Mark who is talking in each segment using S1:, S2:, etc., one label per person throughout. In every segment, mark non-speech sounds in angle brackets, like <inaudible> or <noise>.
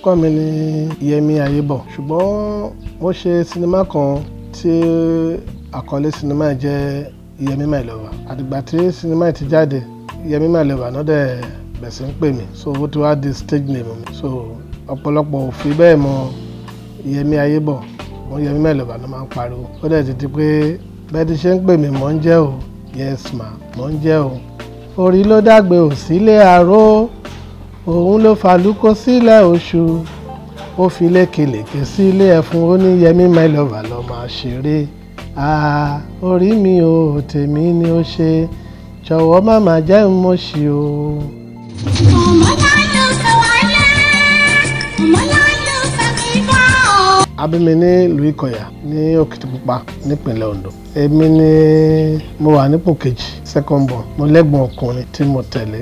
S1: orúkọ mi ni Yẹmi Ayébọ̀. Ṣùgbọ́n mo ṣe sinimá kan tí àkọlé sinimá jẹ́ Yẹmi My Lover àdìgbà tí sinimá ti jáde Yẹmi My Lover náà ń pè mí. So ó ti wá di stage name mi. So ọ̀pọ̀lọpọ̀ ò fi bẹ́ẹ̀ mọ Yẹmi Ayébọ̀. Mo Yẹmi My Lover ló máa ń pariwo. Ó dẹ̀ ti di pé bẹ́ẹ̀ ti ṣe ń pè mí mò ń jẹ́ o. Yes ma mò ń jẹ́ o. Orí ló dàgbé ò sílé àró òun ló fàlùkò sílẹ̀ oṣù. Ó fi lékelèké sílé ẹ̀fún ó ní My Lover lọ máa ṣeré. Orí mi ò tèmi ni ó ṣe. Jọ̀wọ́ má má jẹ́ ń mọ̀ sí o. a bí mi ní ìlú Ìkọ̀yà ní Òkìtìpupa nípìnlẹ̀ Ondo. Èmi ni mo wà nípò kejì second born. Mo lẹ́gbọ̀n ọkùnrin tí mo tẹ̀lé.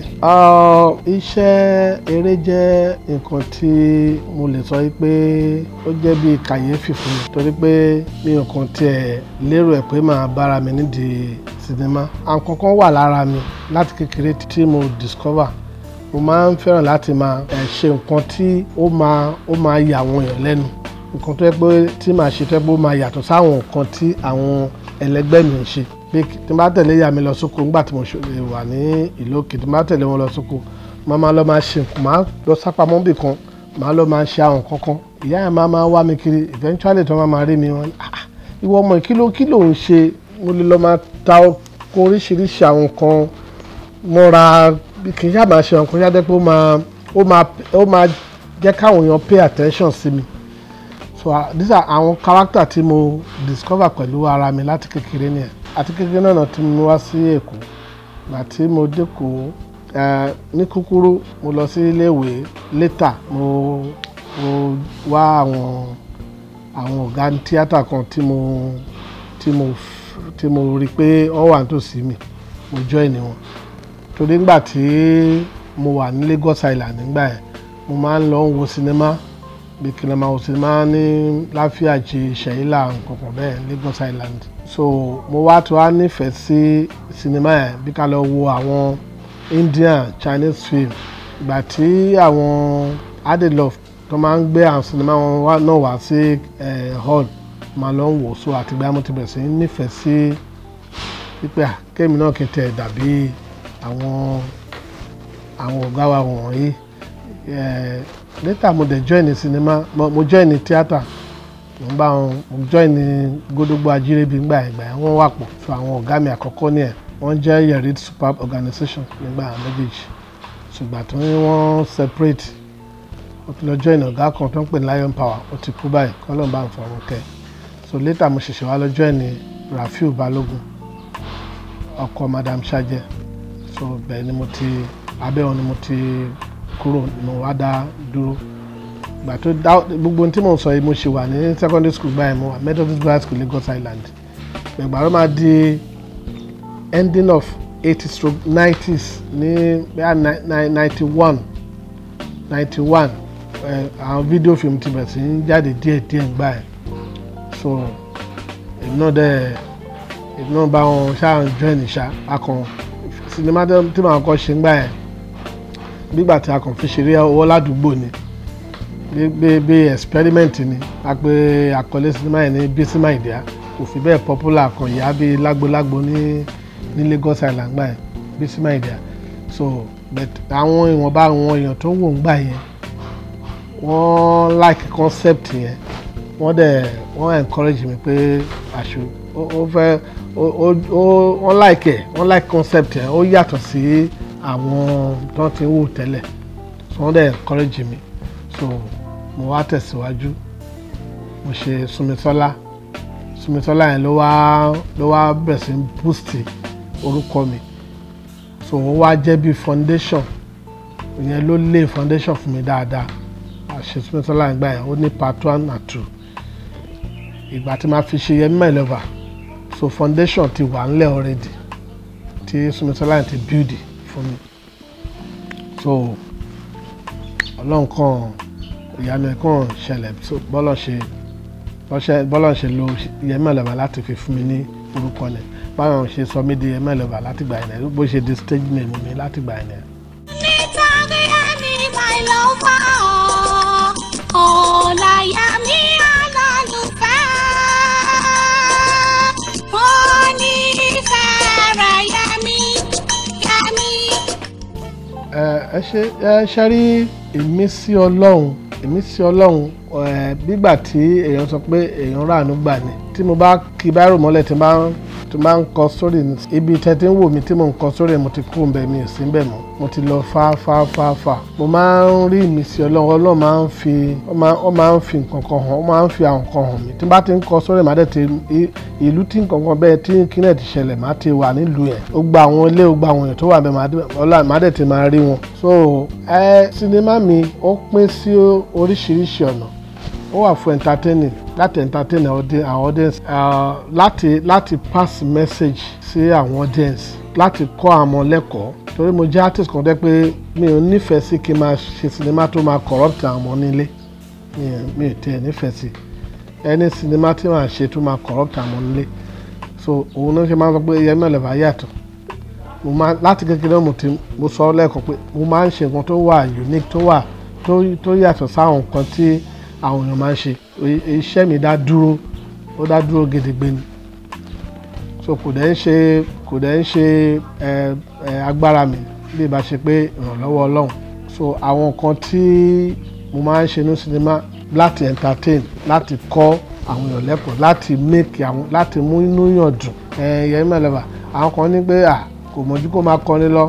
S1: iṣẹ́ eré jẹ́ nǹkan tí mo lè sọ pé ó jẹ́ bí kàyéfì fún mi torí pé mi ò kàn tiẹ̀ lérò ẹ̀ pé màá bára mi nídìí sinimá. Àwọn kan wà lára mi láti kékeré tí mo discover. Mo máa ń fẹ́ràn láti máa ṣe nǹkan tí ó máa ó máa yà àwọn èèyàn lẹ́nu nǹkan tó yẹ pé tí màá ṣe tó yẹ pé ó máa yàtọ̀ sáwọn nǹkan tí àwọn ẹlẹgbẹ́ mi ń ṣe. Bí tí n bá tẹ̀lé ìyá mi lọ sóko nígbà tí mo wà ní ìlú òkè tí n bá tẹ̀lé wọn lọ sóko máa máa lọ máa ṣe máa lọ sápamọ́ bì kan máa lọ máa ṣe àwọn kankan ìyá yẹn máa máa wá mi kiri eventually tí wọ́n máa rí mi wọn ìwọ ọmọ kí ló kí ló ń ṣe? Mo lè lọ máa ta kó oríṣiríṣi àwọn nǹkan mọ́ra. Kì í sábà ṣe nǹkan yá dé pé máa ó máa ó máa jẹ́ káwọn èèyàn pay attention sí mi so uh, these are àwọn character tí mo discover pẹ̀lú ara mi láti kékeré nìyẹn àti kékeré náà tí mo wá sí èkó tí mo dẹ́kọ̀ ní kúkúrú mo lọ sí iléèwé later mo mo wá àwọn àwọn ọ̀gá tíátà kan tí mo tí mo tí mo rí pé wọ́n wà nítòsí mi. Mo join wọn. Torí nígbà tí mo wà ní Lagos Island nígbà yẹn mo máa ń lọ wo sinimá bí kìnnìún máa ní láfíàjì ṣẹ̀yìnlá nǹkan bẹ́ẹ̀ Lagos Island. So mo wá tó wá nífẹ̀ẹ́ sí sinimá yẹn bí ká lọ wo àwọn Indian Chinese film. Ìgbà tí àwọn adelov tó máa ń gbé àwọn sinimá wọn náà wá sí hall máa lọ ń wò so àtìgbà mo ti bẹ̀rẹ̀ sí nífẹ̀ẹ́ sí pípẹ́ kémi náà kì í tẹ̀ dàbí àwọn àwọn ọ̀gá wa wọ̀nyí later mo dẹ̀ join ní sinimá mo join theatre. Mo bá wọn mo join ní Gódógbó Ajírébi ńgbà ìgbà yẹn wọ́n wà pọ̀. So àwọn ọ̀gá mi àkọ́kọ́ ní ẹ̀. Wọ́n jẹ́ Yerid superb organisation nígbà méjèèjì. Ṣùgbọ́n tó ní wọ́n separate ó ti lọ join ọ̀gá kan tó ń pè ní Lion Power. Ó ti kú báyìí kọ́lọ́n bá ń fọwọ́ kẹ́ so later mo ṣẹ̀ṣẹ̀ wá lọ join Rafiu Balógun ọkọ Madam Sajẹ so bẹ́ẹ̀ ni mo ti abẹ́ wọn ni mo ti kúrò mo wá dá dúró. Gbà tó dá gbogbo tí mo sọ yìí mo ṣe wà ní secondary school yẹn mo wà Methodist Girls School Lagos Island. Gbẹ̀gbà ló máa di ending of eighty stroke nineties ní bẹ́ẹ̀ ninety one ninety one àwọn fídíò fíìmù ti bẹ̀rẹ̀ sí ń jáde díẹ̀ díẹ̀ gbà yẹn. So èmi náà dẹ̀ èmi náà bá wọn ṣáà join ṣá. Akàn sinimá tí màá kọ́ ṣe ń gbà yẹn nígbà tí a kàn fi ṣeré ọwọ́ ládùúgbò ni. Bí experiment ni. A pe àkọlé sinimá yẹn ní Bísí Máìdíá kò fi bẹ́ẹ̀ popular kan yá bí lágbolágbo ní ní Lagos Island gbà yẹn Bísí Máìdíá so but àwọn ìwọ̀nba àwọn èèyàn tó wò ń gbà yẹn wọ́n like concept yẹn. Wọ́n dẹ̀ wọ́n encourage mi pé àṣù ó fẹ́ wọ́n like ẹ̀ wọ́n like concept yẹn ó yàtọ̀ sí àwọn tó ti ń wò tẹ́lẹ̀. So wọ́n dẹ̀ encourage mi. So mo wá tẹ̀síwájú. Mo ṣe Súnmisọ́lá Súnmisọ́lá yẹn ló wá ló wá bẹ̀rẹ̀ sí boost orúkọ mi. So ó wá jẹ́ bí foundation. Ìyẹn ló lé foundation fún mi dáadáa. Àṣẹ Súnmisọ́lá yẹn gbà yẹn ó ní part one and two. Ìgbà tí màá fi ṣe My Lover so foundation ti wà ńlẹ̀ already tí Súnmisọ́lá yẹn ti build fún mi so ọlọ́run kan ìyanu ẹ̀ kàn ṣẹlẹ̀ bọ́lọ̀ ṣe bọ́lọ̀ ṣe lo Lover láti fi fún mi ní orúkọ ni báwọn ṣe sọ mí di Lover láti gbà yẹn bó ṣe di stage name mi láti gbà yẹn.
S2: nítorí ẹni láyà mi alálùfẹ́.
S1: Ẹ ṣe ẹ ṣe rí ìmísí ọlọ́run ìmísí ọlọ́run ẹ bígbà tí èèyàn sọ pé èèyàn ràánú gbà ni. Tí mo bá kí báírò mọ́lẹ̀ tí mo bá ń tí bá ń kọ sórí ní ibi tẹ́ tí ń wò mí tí mo ń kọ sórí mo ti kú bẹ́ẹ̀ mi ò sí bẹ́ẹ̀ mọ́. Mo ti lọ fá fá fá fá. Mo máa ń rí ìmísí ọlọ́run. Ọlọ́run máa ń fi ó máa máa ń fi nǹkan kan hàn ó máa ń fi àwọn nǹkan hàn mí. Tí bá ti ń kọ sórí màá dẹ̀ ti ìlú tí nǹkan kan bẹ́ẹ̀ tí kílẹ̀ ti ṣẹlẹ̀ màá ti wà nílùú yẹn ó gba àwọn ilé ó gba àwọn èèyàn tó wà bẹ́ẹ̀ màá dẹ̀ ti máa rí wọn. So ẹ sinimá mi ó pín sí oríṣiríṣi ọ̀nà. Ó wà fún entertaining láti entertain our audi- our audience uh, láti láti pass message sí àwọn audience láti kọ́ àwọn lẹ́kọ̀ọ́. Torí mo jẹ́ artist kan tẹ́ pé mi ò nífẹ̀ẹ́ sí kí n máa ṣe sinimá tó máa corrupt àwọn ọmọ nílé. Mi ò- tẹ̀ nífẹ̀ẹ́ sí. Ẹni sinimá tí màá ṣe tó máa corrupt àwọn ọmọ nílé. So òun náà ṣe máa ń sọ pé Yẹmí Ọ̀lẹ́bà yàtọ̀. Mo máa láti kékeré mo ti mo sọ lẹ́ẹ̀kan pé mo máa ń ṣe nǹkan tó wà unique tó wà tó yàtọ̀ sáwọn nǹkan tí àwọn èèyàn máa ń ṣe. Iṣẹ́ mi dá dúró ó dá dúró gedegbe ni. So kò dẹ̀ ń ṣe kò dẹ̀ ń ṣe ẹ ẹ agbára mi bí ìbá ṣe pé ìrànlọ́wọ́ ọlọ́run. So àwọn nǹkan tí mo máa ń ṣe ní sinimá láti entertain láti kọ́ àwọn èèyàn lẹ́kọ̀ọ́ láti make àwọn láti mú inú yàn dùn. Ẹ Yẹmí Ọ̀lẹ́bà àwọn kan ní pé à kò mọ̀jú kó máa kọrin lọ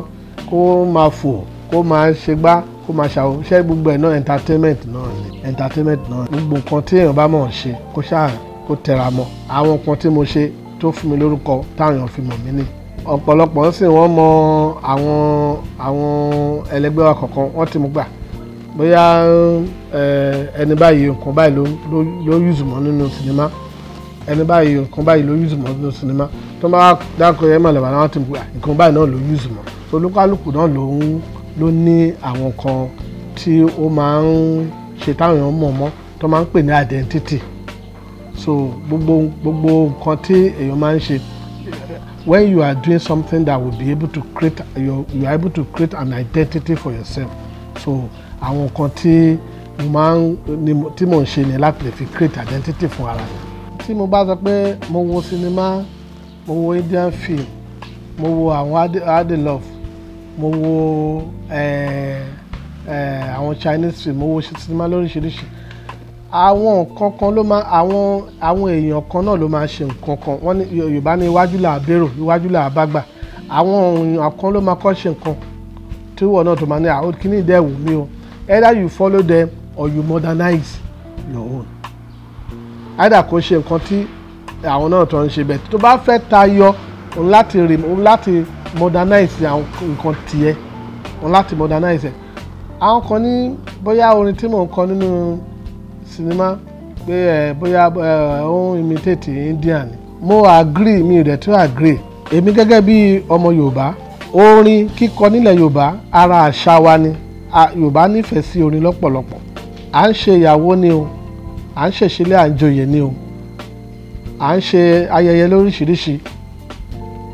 S1: kó máa fò kó máa ṣe gbá kó máa ṣàwò ṣé gbogbo ẹ̀ náà entertainment náà ni? Entertainment náà ni. Gbogbo nǹkan tí èèyàn bá mọ̀ ọ́n ṣe kó ṣáà kó tẹra mọ́. Àwọn nǹkan tí mo ṣe tó fún mi lórúkọ táwọn èèyàn fi mọ̀ mí ni. Ọ̀pọ̀lọpọ̀ ń sìn wọ́n mọ àwọn àwọn ẹlẹgbẹ́ wa kọ̀ọ̀kan wọ́n ti mú gbà. Bóyá ẹ, ẹni báyìí nǹkan báyìí ló yùzù mọ́ nínú sinimá. Ẹni báyìí nǹkan báyìí ló yùzù mọ́ nínú sinimá. Tó bá dákọ̀ Yẹmí Ọ̀lẹ́bà náà ti mú gbà nǹkan báyìí náà ló yùzù mọ́. Olúkálùkù náà ló ń ló ní àwọn kan tí ó máa ń ṣe táwọn èèyàn mọ̀ mọ́ tó máa ń pè ní identity. So gbogbo gbogbo nǹkan tí èèyàn máa ń ṣe when you are doing something that will be able to create you, you are able to create an identity for yourself. So àwọn nǹkan tí mo máa ń ni mo- tí mò ń ṣe ni láti lè fi create identity fún ara mi. Tí mo bá sọ pé mo wo sinimá mo wo Indian film mo wo àwọn Ade- Adelove mo wo àwọn Chinese film mo wo sinimá lóríṣiríṣi. Àwọn nǹkan kan ló máa àwọn àwọn èèyàn kan náà ló máa ṣe nǹkan kan. Wọ́n ní Yorùbá ní iwájú là á bèrò iwájú là á bá gbà àwọn èèyàn kan ló máa kọ́ ṣe nǹkan tí wọ́n náà tó máa ní àwọn kìíní ìdẹ́ wù mí o? Either you follow them or you modernize your own. Either kò ṣe nǹkan tí àwọn náà tó ń ṣe bẹ́ẹ̀. Tó bá fẹ́ tayọ òun láti rè òun láti modernize àwọn nǹkan tiẹ̀ òun láti modernize ẹ̀. Àwọn kan ní bóyá orin tí mò ń kọ nínú sinimá pé ẹ bóyá ó ń imitate Indian mo agree mi ò dẹ̀ tún agree. Èmi gẹ́gẹ́ bí ọmọ Yorùbá orin kíkọ nílẹ̀ Yorùbá ara àṣà wa ni. Yorùbá nífẹ̀ẹ́ sí orin lọ́pọ̀lọpọ̀. À ń ṣe ìyàwó ni o à ń ṣèṣílẹ̀ à ń joyè ni o à ń ṣe ayẹyẹ lóríṣiríṣi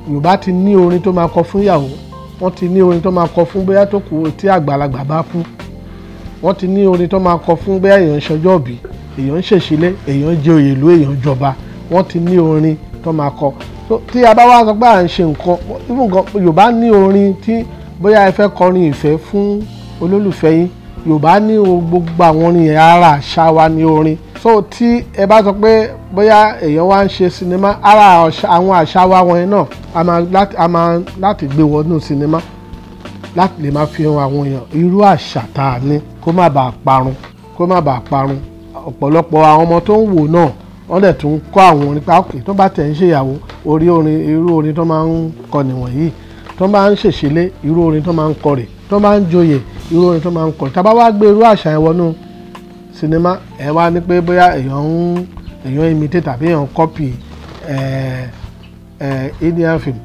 S1: Yorùbá ti ní orin tó máa kọ fún ìyàwó wọ́n ti ní orin tó máa kọ fún bóyá tó kù tí àgbàlagbà bá kú wọ́n ti ní orin tó máa kọ fún bóyá èèyàn ń ṣọjọ́ òbí èèyàn ń ṣèṣílẹ̀ èèyàn ń jẹ oyè ìlú èèyàn ń jọba wọ́n ti ní orin tó máa kọ. Tí a bá wá sọ pé à ń ṣe nǹkan Yorùbá ní orin tí bóyá ẹ fẹ́ kọrin ìfẹ́ fún olólùfẹ́ yín Yorùbá ní gbogbo àwọn orin yẹn ara àṣà wa ní orin. So tí ẹ bá sọ pé bóyá èèyàn wá ń ṣe sinimá ara àwọn àṣà wa wọ̀nyẹn náà a máa láti gbé wọnú sinimá láti lè máa fi hàn àwọn èèyàn. Irú àṣà tá a ní kó má bàa parun kó má bàa parun. Ọ̀pọ̀lọpọ̀ àwọn ọmọ tó ń wò náà wọ́n dẹ̀ tún kọ́ àwọn orin òkè tó bá tẹ̀ ń ṣèyàwó orí orin irú orin tó máa ń kọ nìwọ̀nyí tó máa ń ṣèṣílé irú orin tó máa ń kọ rè tó máa ń joyè irú orin tó máa ń kọ. Rè tá a bá wá gbé irú àṣà yẹn wọnú sinimá ẹ wá ní pé bóyá èèyàn ń èèyàn imitate tàbí èèyàn copy ẹ ẹ Indian film.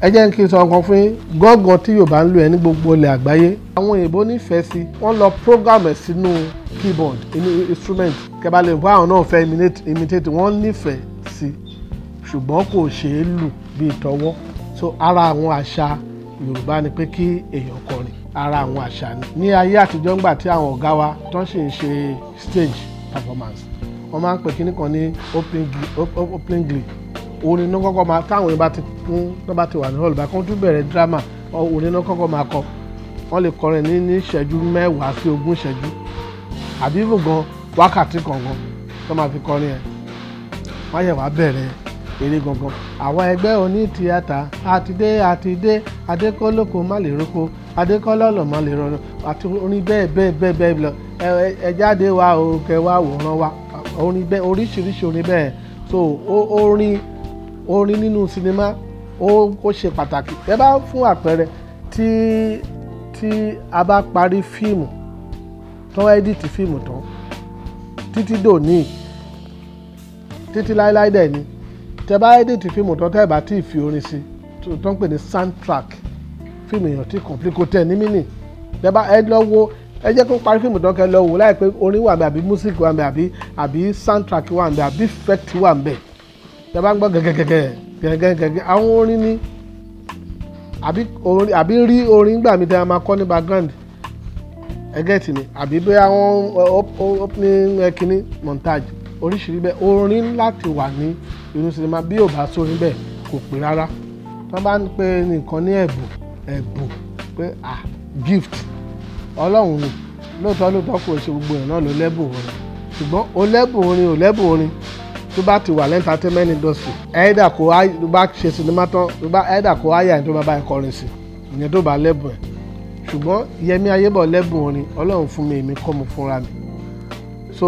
S1: Ẹ jẹ́ kí n sọ nǹkan fún yín. Gángan tí Yorùbá ń lò ẹ́ ní gbogbo ilẹ̀ àgbáyé. Àwọn òyìnbó nífẹ̀ẹ́ sí wọ́n lọ program ẹ̀ sínú keyboard inú instrument. Kẹba lè fún àwọn náà fẹ́ imitate wọ́n nífẹ̀ẹ́ sí. Ṣùgbọ́n kò ṣeé lù bíi tọwọ́ so ara àwọn àṣà Yorùbá ni pé kí èèyàn kọrin ara àwọn àṣà ni. Ní ayé àtijọ́ ńgbà tí àwọn ọ̀gá wa ń sì ń ṣe stage performance wọ́n máa ń pè kíní kan ní opening glee- orin náà kọ́kọ́ máa táwọn yẹn bá ti kún tó bá ti wà ní hall bá kó tún bẹ̀rẹ̀ drama orin náà kọ́kọ́ máa kọ. Wọ́n lè kọrin ní ní ìṣẹ́jú mẹ́wàá sí ogún ìṣẹ́jú àbí even gan wákàtí kọ̀ọ̀kan tó máa fi kọrin ẹ̀ wọ́n yẹ̀ wá bẹ̀rẹ̀ eré gangan. Àwọn ẹgbẹ́ oní tíátà àtidé àtidé adékọ́lókò má lè roko adékọ́lọ́lọ́ má lè rọrùn àti orin bẹ́ẹ̀ bẹ́ẹ̀ bẹ́ẹ̀ bẹ́ẹ̀ lọ. Ẹ jáde wá o kẹ wá wòran wá orin bẹ́ẹ̀ oríṣiríṣi orin bẹ́ẹ̀. So orin orin nínú sinimá ó ó ṣe pàtàkì. Ẹ bá fún àpẹẹrẹ tí tí a bá parí fíìmù tó ẹ́díìtì fíìmù tán títí dòní títí láéláé dẹ̀ ni tẹ bá ẹ́díìtì fíìmù tán tẹ́ ẹ bá tí ì fi orin sí tó ń pè ní soundtrack fíìmù èèyàn tí complete kò tẹ̀ ní mínì tẹ bá ẹ lọ wo ẹ jẹ́ kó parí fíìmù tán kẹ́ lọ wò láìpẹ́ orin wà ńbẹ̀ àbí music wà ńbẹ̀ àbí àbí soundtrack wà ńbẹ̀ àbí effect wà ńbẹ̀ tẹ bá ń gbọ́ gẹ́gẹ́gẹ́gẹ́ gẹ́gẹ́gẹ́gẹ́ àwọn orin ní àbí orin àbí rí orin gbà mí tẹ́ ẹ máa kọ́ ní background. Ẹgẹ́tì ni àbí bóyá wọ́n opening ẹ, kínní montage. Oríṣiríṣi bẹ́ẹ̀. Orin láti wà ní inú sinimá bí ò bá sórin bẹ́ẹ̀ kò pé rárá. Wọ́n bá ń pe nǹkan ní ẹ̀bùn ẹ̀bùn pé ah gift. Ọlọ́run ni. Lóòótọ́ lóòótọ́ kò ṣe gbogbo èèyàn náà ló lẹ́bùn orin. Ṣùgbọ́n o lẹ́bùn orin ò lẹ́bùn orin. Tó bá ti wà lẹ́ńtàtẹ́mẹ́ntì industry ẹ̀ẹ́dà kó tó bá ṣe sinimá tán tó bá ẹ̀ẹ́dà kó áyà tó bá bá ẹ kọrin sí ìyẹn tó bá lẹ́bùn ẹ̀. Ṣùgbọ́n Yẹmí Ayébọ̀ lẹ́bùn orin ọlọ́run fún mi èmi kọ́ mo fúnra mi. So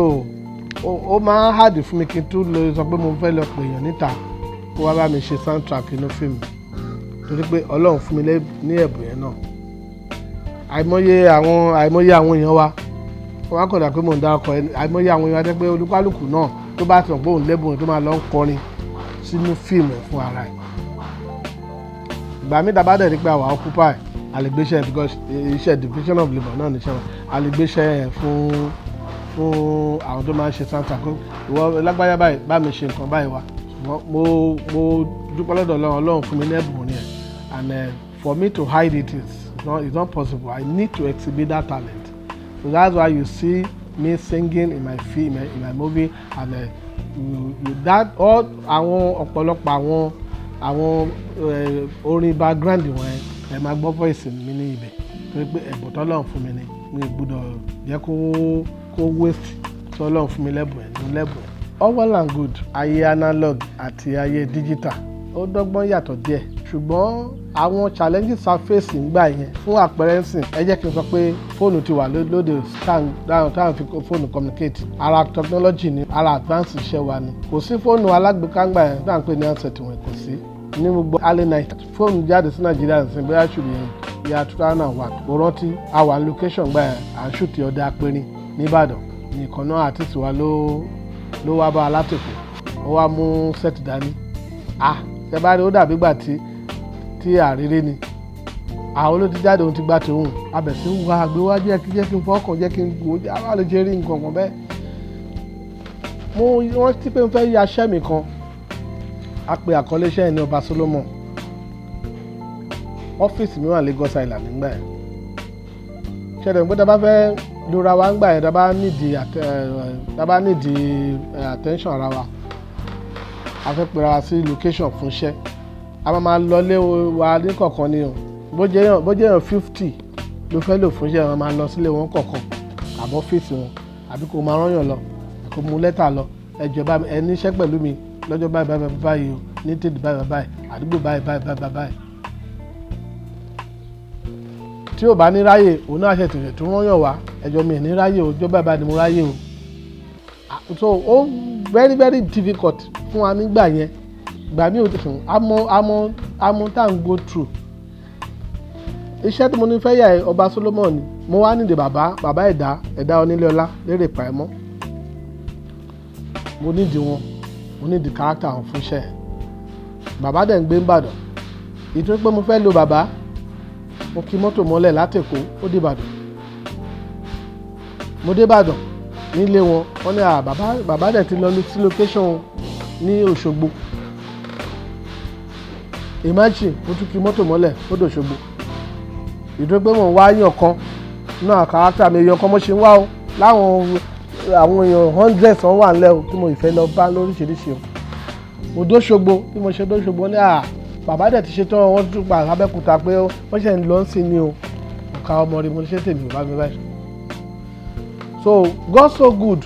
S1: ó ó máa ń hàdì fún mi kí n tún lọ sọ pé mo fẹ́ lọ pè èèyàn níta kó wá bá mi ṣe soundtrack inú torí pé ọlọ́run fún mi ní ẹ̀bùn yẹn náà. Àìmọye àwọn àìmọye àwọn èèyàn wa wọn á kọ̀ dà pé mò ń dárúkọ ẹni àìmọye àwọn èèyàn wa pé olúkálùkù náà tó bá ti mọ̀ pé òun lẹ́bùn tó máa lọ ń kọrin sínú fíìmù ẹ̀ fún ara ẹ̀. Ìgbà mi dábàá dẹ̀ ní pé àwa occupy àlègbéṣẹ́ because iṣẹ́ division of labour náà níṣẹ́ wọn àlègbéṣẹ́ ẹ̀ fún fún àwọn tó máa ń ṣe soundtrack kó ìwọ lágbájá báyìí bá mi ṣe nǹkan báyìí wá. Ṣùgbọ́n mo mo dúpẹ́ lọ́dọ̀ ọlọ́run ọlọ́run fún mi ní ẹ̀bùn ni ẹ̀ and uh, for me to hide it is not, it's not possible. I need to exhibit that talent. So that's why you see me singing in my film in my movie and uh, you, you, that all àwọn ọ̀pọ̀lọpọ̀ àwọn àwọn eh, orin background wọn ẹ máa gbọ́ voice mi ní ibẹ̀. Torí pé ẹ̀bùn tọ́lọ́run fún mi ni mi ò gbọ́dọ̀ jẹ́ kó kó waste tọ́lọ́run fún mi lẹ́bùn ẹ̀ ní lẹ́bùn ẹ̀. all well and good ayé analog àti ayé digital. Ó dọ́gbọ́n yàtọ̀ díẹ̀ ṣùgbọ́n àwọn challenges surface ńgbà yẹn fún àpẹẹrẹ ńsìn ẹ jẹ́ kí n sọ pé fóònù ti wà ló- lóde dáhùn táwọn fi fóònù communicate. Ara technology ni ara advance iṣẹ́ wa ni. Kò sí fóònù alágbèéká ńgbà yẹn táwọn pè ní handset wọn kò sí. Ní gbogbo early night fóònù jáde sí nàìjíríà nsìn bóyá ṣùgbọ́n ìyá two thousand and one mo rántí àwa location gbà yẹn à ń ṣùtì ọdẹ apẹrin nìbàdàn nìkan náà àti tiwa ló ló wá bá alátẹ̀kọ̀ ó wá mú set dání. Ah ṣe bá rí ó dàbí gbà tí tí àrírí ni. Àwọn olóòtú jáde òun ti gba tòun. Abẹ̀ sí ń wá àgbé wá jẹ́ kí jẹ́ kí n fọ́kàn jẹ́ kí n wò ó àwọn lè ṣe rí nǹkan kan bẹ́ẹ̀. Mo ti pé n fẹ́ ya aṣẹ́ mi kan. A pe àkọlé iṣẹ́ yẹn ní ọba Solomon. Ọ́fíìsì mi wà Lagos Island nígbà yẹn. Ṣẹlẹ̀ pé dábàá fẹ́ lura wa ńgbà yẹn dábàá nídìí àtẹ ẹ dábàá nídìí ẹ attention ara wa a fẹ́ pera sí location fún iṣẹ́ a máa máa lọlé wa ní kọ̀ọ̀kan ni o bó jẹ́ èèyàn fifty ló fẹ́ lò fún iṣẹ́ wọn máa lọ sílé wọn kọ̀ọ̀kan àbọ̀ ọ́fíìsì wọn àbí kò máa rányàn lọ kò mú lẹ́tà lọ ẹjọ́ bá ẹ níṣẹ́ pẹ̀lú mi lọ́jọ́ báyìí báyìí báyìí o ní tèdè báyìí báyìí àdúgbò báyìí báyìí báyìí báyìí. tí ò bá ní ráyè òun náà tètè tó rányàn wá ẹjọ́ mi ní ráyè o ọjọ́ báyìí báyìí ni mo. Ah, so very very difficult fún wa nígbà gbà mí ò tẹ̀sán àmọ́ àmọ́ àmọ́ tá à ń go through. Iṣẹ́ tí mo ní fẹ́ yà ọba Solomon ni. Mo wá nídìí bàbá bàbá ẹ̀dá ẹ̀dá onílé ọlá lérè pàẹ́mọ́ mo nídìí wọn mo nídìí kárátà wọn fún iṣẹ́. Bàbá dẹ̀ ń gbé ńbàdàn ìtúrí pé mo fẹ́ lo bàbá mo kí mọ́tò mọ́lẹ̀ látẹ̀kọ́ ó dé ìbàdàn. Mo dé ìbàdàn nílé wọn wọ́n ní bàbá dẹ̀ ti lọ sí location ní Òṣogbo imagine mo tún kí mọ́tò mọ́lẹ̀ ó dòṣogbo ìdúró pé mò ń wá yàn kan. Náà kárátà mi èèyàn kan mo ṣe ń wá o. Láwọn àwọn èèyàn hundreds wọn wà nílẹ̀ o tí mo ìfẹ́ lọ bá lóríṣiríṣi o. Mo dóṣogbo bí mo ṣe dóṣogbo ní à bàbá dẹ̀ ti ṣe tán. Wọ́n tún pa Abẹ́òkúta pé wọ́n ṣe ń lọ sí ni o. Ọ̀ka ọmọ rẹ mo ṣe tèmi ò bá mi báyìí. So God so good.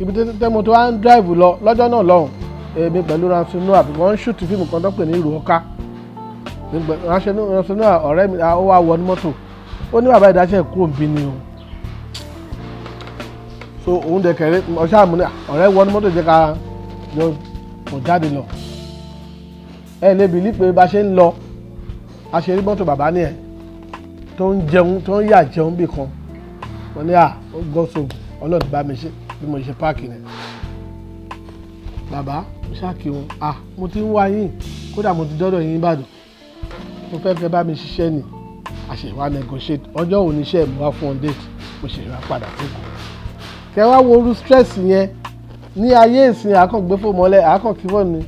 S1: Ibi tẹ́ mo tó wá ń drive lọ lọ́jọ́ náà lọ́hùn èmi pẹ̀lú Ramsey Noah bí wọ́n ń ṣùtì fíìmù kan tó pè ní ìrù ọ̀ká Ramsey Noah ọ̀rẹ́ mi ó wá wọ ní mọ́tò. Ó ní bàbá ìdáṣẹ́ kúrò ń bí ni o. So òun dẹ̀ kẹ̀rẹ́ ọ̀ṣà àmúni ọ̀rẹ́ wọ ní mọ́tò jẹ́ ká yọ mọ̀ jáde lọ. Ẹ lè bìlí pé bá ṣe ń lọ a ṣe rí mọ́tò bàbá ní ẹ̀ tó ń jẹun tó ń yà jẹun bì kan. Wọ́n ní à ó gọ́sọ̀ ọlọ́ọ̀dún bá mi ṣe bí mo ṣe páàkì rẹ̀ bàbá ṣáàkì wọn à mo ti ń wá yín kódà mo ti dọ́dọ̀ yín Ìbàdàn mo fẹ́ fẹ́ bá mi ṣiṣẹ́ nì àṣẹwà negotiate. Ọjọ́ òní iṣẹ́ mi wá fún ọ date mo ṣe wá padà síkù kẹ wá wo orú stress yẹn. Ní ayé ìsìn àkàngbé fò mọ́lẹ̀ àkànkí fóònù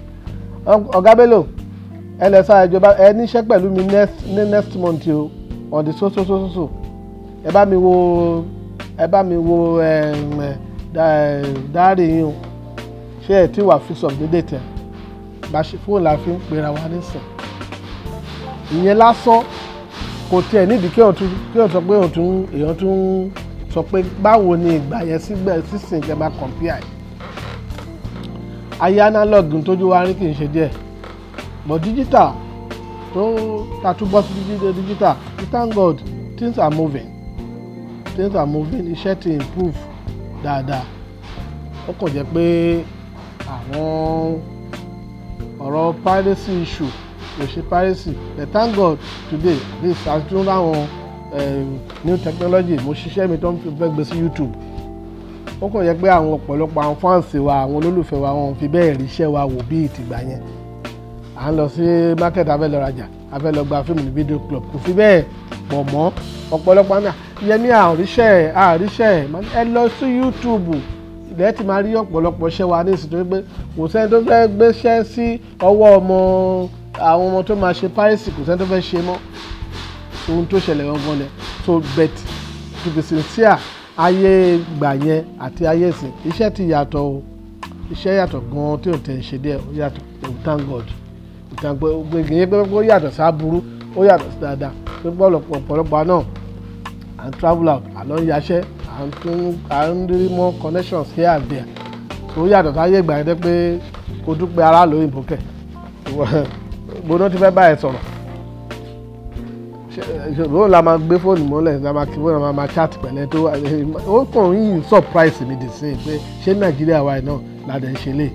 S1: ọ̀gá Bello ẹ lẹ sá ìjọba ẹ níṣẹ́ pẹ̀lú mi ní next month o on the so so so so so. Ẹ bá mi wo ẹ bá mi wo dáárì yín o. Ṣé ẹ ti wà fix up ní date ẹ? Bá ṣe fóònù la fi ń pera wa nísìn ìyẹn lásán kò tiẹ̀ nídìí kí èèyàn sọ pé èèyàn tún sọ pé báwo ni ìgbà yẹn sígbà sísìn jẹ́ máa compare ayé analog tójú wa rí kì í ṣe díẹ̀. But digital tó tatúbọ̀ sí digital we thank God things are moving. Things are moving iṣẹ́ ti improve dáadáa. Ó kàn jẹ́ pé àwọn ọ̀rọ̀ piracy issue kò ṣe but thank God today this tún láwọn new technology. Mo ṣiṣẹ́ mi tó ń fẹ́ gbé sí YouTube. Ó kàn yẹ pé àwọn ọ̀pọ̀lọpọ̀ àwọn fans wa àwọn olólùfẹ́ wa wọn fi bẹ́ẹ̀ rí wa wò bí ìtìgbà yẹn. À ń lọ sí market afẹ́ lọ rajà afẹ́ lọ fíìmù ní video club. Kò fi bẹ́ẹ̀ pọ̀ mọ́. Ọ̀pọ̀lọpọ̀ àmì yẹmí àríṣẹ́ àríṣẹ́. Ẹ lọ sí YouTube ilẹ̀ ti máa rí ọ̀pọ̀lọpọ̀ iṣẹ́ wa ní ìsìn tó pé kò sẹ́ni tó fẹ́ gbéṣẹ́ sí ọwọ́ ọmọ àwọn ọmọ tó máa ṣe piracy kò sẹ́ni tó fẹ́ ṣe mọ́. Ohun tó ṣẹlẹ̀ gangan lẹ̀ so bet to be sincere ayé gbà yẹn àti ayé ìsìn iṣẹ́ ti yàtọ̀ o. Iṣẹ́ yàtọ̀ gan-an tí ò tẹ̀ ń ṣe díẹ̀. Ó yàtọ̀ thank God. Thank God. Gbẹ̀gẹ̀ yẹn pé ó yàtọ̀ sábúrú ó yàtọ̀ sí dáadáa. Pé ọ̀pọ̀lọpọ̀ náà à ń travel out àlọ́ ń yaṣẹ́ à ń tún à ń rí mọ́ connections here and there. Ó yàtọ̀ sáyé gbà yẹn dẹ́ pé kó dúpẹ́ ara lóyìnbó kẹ̀ gbóná ti fẹ́ báyìí sọ̀rọ̀. Ṣòro la máa gbé fóònù mọ́lẹ̀ la máa kí fóònù la máa chat pẹ̀lẹ́ tó ó kàn yín surprise mi the same pé ṣé nàìjíríà wa náà la dẹ̀ ń ṣe lè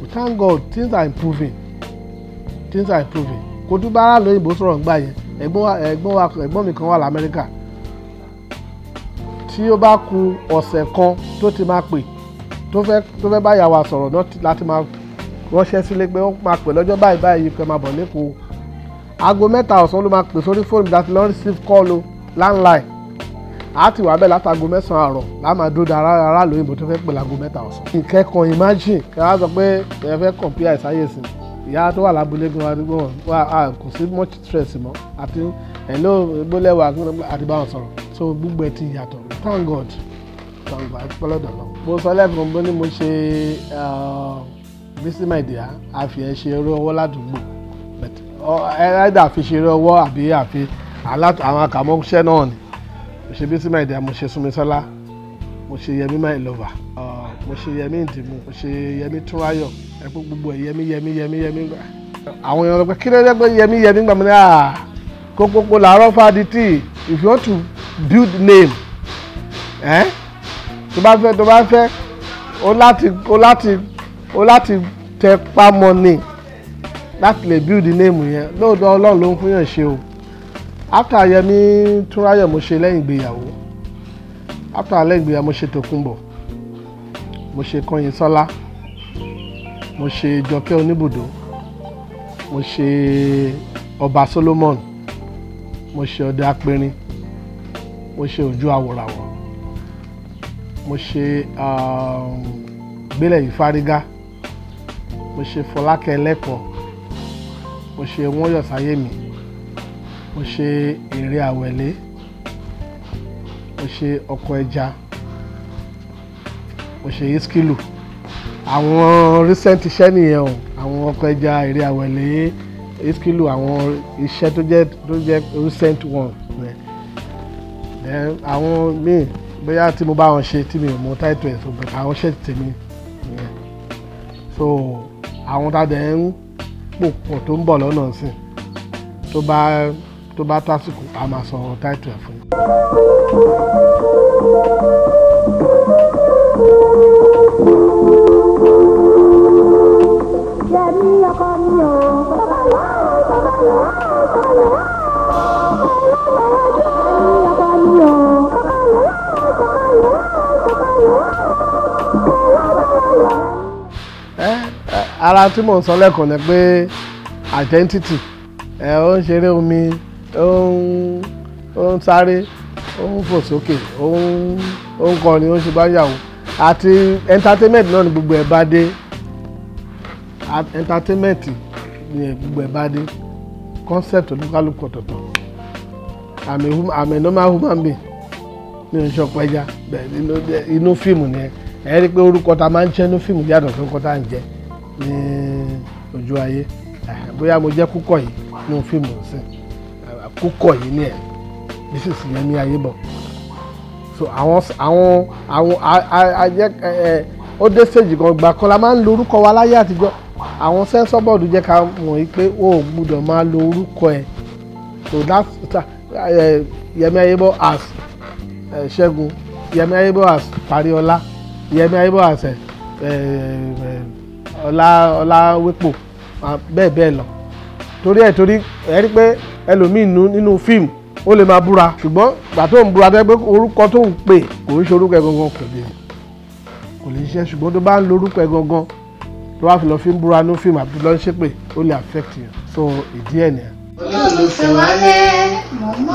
S1: but thank God things are improving. Things are improving. Kò tún bá ara lóyìnbó sọ̀rọ̀ ńgbà yẹn ẹ̀gbọ́n wa wa mi kan wà lamẹ́ríkà. Tí ó bá ku ọ̀sẹ̀ kan tó ti máa pè tó fẹ́ tó fẹ́ bá yà wá sọ̀rọ̀ náà láti máa ránṣẹ́ sílé pé ó máa pè lọ́jọ́ báyìí báyìí yìí kẹ́ máa bọ̀ lẹ́kọ̀ọ́. Aago mẹ́ta ọ̀sán ló máa pè sórí fóònù láti lọ receive call o landline. A ti wà bẹ́ẹ̀ látago mẹ́sàn-án àárọ̀ láà máa dúró dára ara lóyìnbó tó fẹ́ pè láago mẹ́ta ọ̀sán. ìkẹ́kọ̀ọ́ imagine kí wọ́n á sọ pé ẹ fẹ́ compare ìsáyè sí ìyá tó wà lábúlé gan adúgbò wọn kò sí much stress mọ́. Àti hello gbólẹ́wà àti báwọn so gbogbo ẹ ti yàtọ̀. Thank God. Thank God. Pẹ́lọ́dọ̀ lọ. mo sọ lẹ́ẹ̀kan bó ní mo ṣe bísí màìdíà àfihàn ṣe eré ọwọ́ ládùúgbò. Ẹ̀ẹ́dà fi ṣeré ọwọ́ àbí àfi àwọn àkàmọ́ṣẹ́ náà ni. Mo ṣe bísí màìdíà mo ṣe súnmisọ́lá mo ṣe yẹmí máì lọ́và mo ṣe yẹmí ìdìmú mo ṣe yẹmí túnráyọ̀. Ẹ̀pọ̀ gbogbo ẹ̀ yẹmí yẹmí yẹmí yẹmí gbà. àwọn èèyàn lọ́pẹ́ kí ló dé pé yẹmí yẹmí gbà? Mí ní à kókókó làárọ̀ fàdí tí. If you want to build name ẹ́ tó bá fẹ́ tó bá fẹ́ o láti o láti o láti tẹ pamọ́ ni láti lè build name yẹn. Lóòótọ́ ọlọ́run ló ń fún yàn ṣe o. After yẹmí túnráyọ̀ mo ṣe lẹ́yìn ìgbéyàwó. After lẹ́yìn ìgbéyàwó mo ṣe tòkunbọ̀. Mo ṣe kọyin sọ́lá. Mo ṣe jọkẹ́ oníbùdó. Mo ṣe ọba solomon. Mo ṣe ọdẹ apẹrin. Mo ṣe ojú àwòràwọ̀. Mo ṣe gbélé ìfárígá mo ṣe fọlákẹ́ lẹ́kọ̀ọ́ mo ṣe wọ́n yọ̀ sáyé mi mo ṣe èrè àwẹ̀lé mo ṣe ọkọ̀ ẹja mo ṣe iskilu àwọn recent iṣẹ́ nìyẹn o. Àwọn ọkọ̀ ẹja èrè àwẹ̀lé iskilu àwọn iṣẹ́ tó jẹ́ tó jẹ́ recent one àwọn míì bóyá tí mo bá wọn ṣe tí mi ò mọ title ẹ̀ so but àwọn ṣẹ́ tèmi so àwọn tá a dẹ̀ ń pò pọ̀ tó ń bọ̀ lọ́nà sí tó bá tó bá tó àsìkò a máa sọ title ẹ̀ fún yín.
S3: Yẹmi ọkọ mi o.
S1: ara tí mò ń sọ lẹ́kọ̀ọ́ ni pé identity ẹ ó ń ṣeré omi ó ń sáré ó ń fò sókè ó ń kọrin ó ń ṣe àti entertainment náà ni gbogbo ẹ̀ bá dé. Entertainment ni gbogbo ẹ̀ bá dé. Concept olúkálùkù ọ̀tọ̀ọ̀tọ̀. A I'm a normal human being. Ẹja. Bẹ́ẹ̀ nínú inú fíìmù ni ẹ. Ẹ rí i pé orúkọ tá a máa ń jẹ́ inú fíìmù yàtọ̀ sí orúkọ tá à ń jẹ́ ní ojú ayé. Bóyá mo jẹ́ kúkọ̀ yìí nínú fíìmù sí. Kúkọ̀ yìí ni ẹ. Bí sì sì yẹn ní ayé bọ̀ so àwọn àwọn àwọn a- a- a jẹ́ ẹ ẹ ó dé stage kan gbà kan la máa ń lo orúkọ wa láyé àtijọ́. Àwọn sensor board jẹ́ ká mọ̀ yìí pé o ò gbúdọ̀ máa lo orúkọ ẹ. So that's uh, Yẹmí Ayébọ̀ as eh, Ṣẹ́gun Yẹmí Ayébọ̀ as Paríọlá Yẹmí Ayébọ̀ as eh, eh, Ọlá Ọláwépò bẹ́ẹ̀ bẹ́ẹ̀ lọ. Torí ẹ̀ torí ẹ̀ rí pé ẹlòmíì nú- nínú fíìmù ó lè máa búra. Ṣùgbọ́n gbà tó ń búra pé orúkọ tó ń pè kò ń ṣe orúkọ ẹ̀ gangan kò lè kò lè ṣiṣẹ́. Ṣùgbọ́n tó bá ń lo orúkọ ẹ̀ gangan tó wá fi lọ fi ń búra ní fíìmù àbí lọ ń ṣépè ó lè affect yẹn so ìdí ẹ̀ nìyẹn.
S2: olólùfẹ́ wálé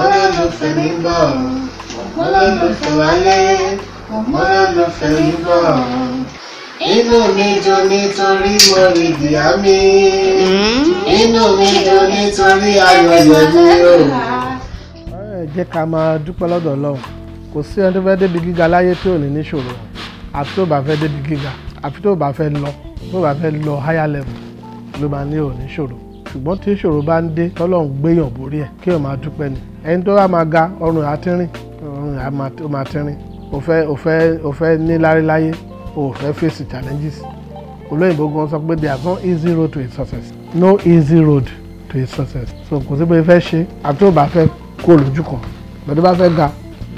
S2: olólùfẹ́ mi bọ̀ olólùfẹ́ wálé olólùfẹ́ mi bọ̀ inú mi dùn nítorí mo rí ìdíyà mi. Inú mi dùn nítorí ayọ̀ yẹmi o.
S1: ẹ jẹ́ ká máa dúpẹ́ lọ́dọ̀ ọlọ́run. Kò sí ẹni tó fẹ́ débi gíga láyé tí ò ní níṣòro àfi tó bá fẹ́ débi gíga àfi tó bá fẹ́ lọ tó bá fẹ́ lọ higher level ló máa ní ò níṣòro ṣùgbọ́n tí ìṣòro bá ń dé tọ́lọ́run gbéyàn borí ẹ̀ kí ò máa dúpẹ́ ni. Ẹni tó bá máa ga ọrùn á tínrín ọrùn á máa ó máa tínrín. Ò fẹ́ ò fẹ́ ò fẹ́ ní lárí ò fẹ́ face challenges. Olóyìnbó gan sọ pé there is no easy road to a success. No easy road to a success. So kò sí bó fẹ́ ṣe àfi tó bá fẹ́ kó lójú kan. Tó bá fẹ́ ga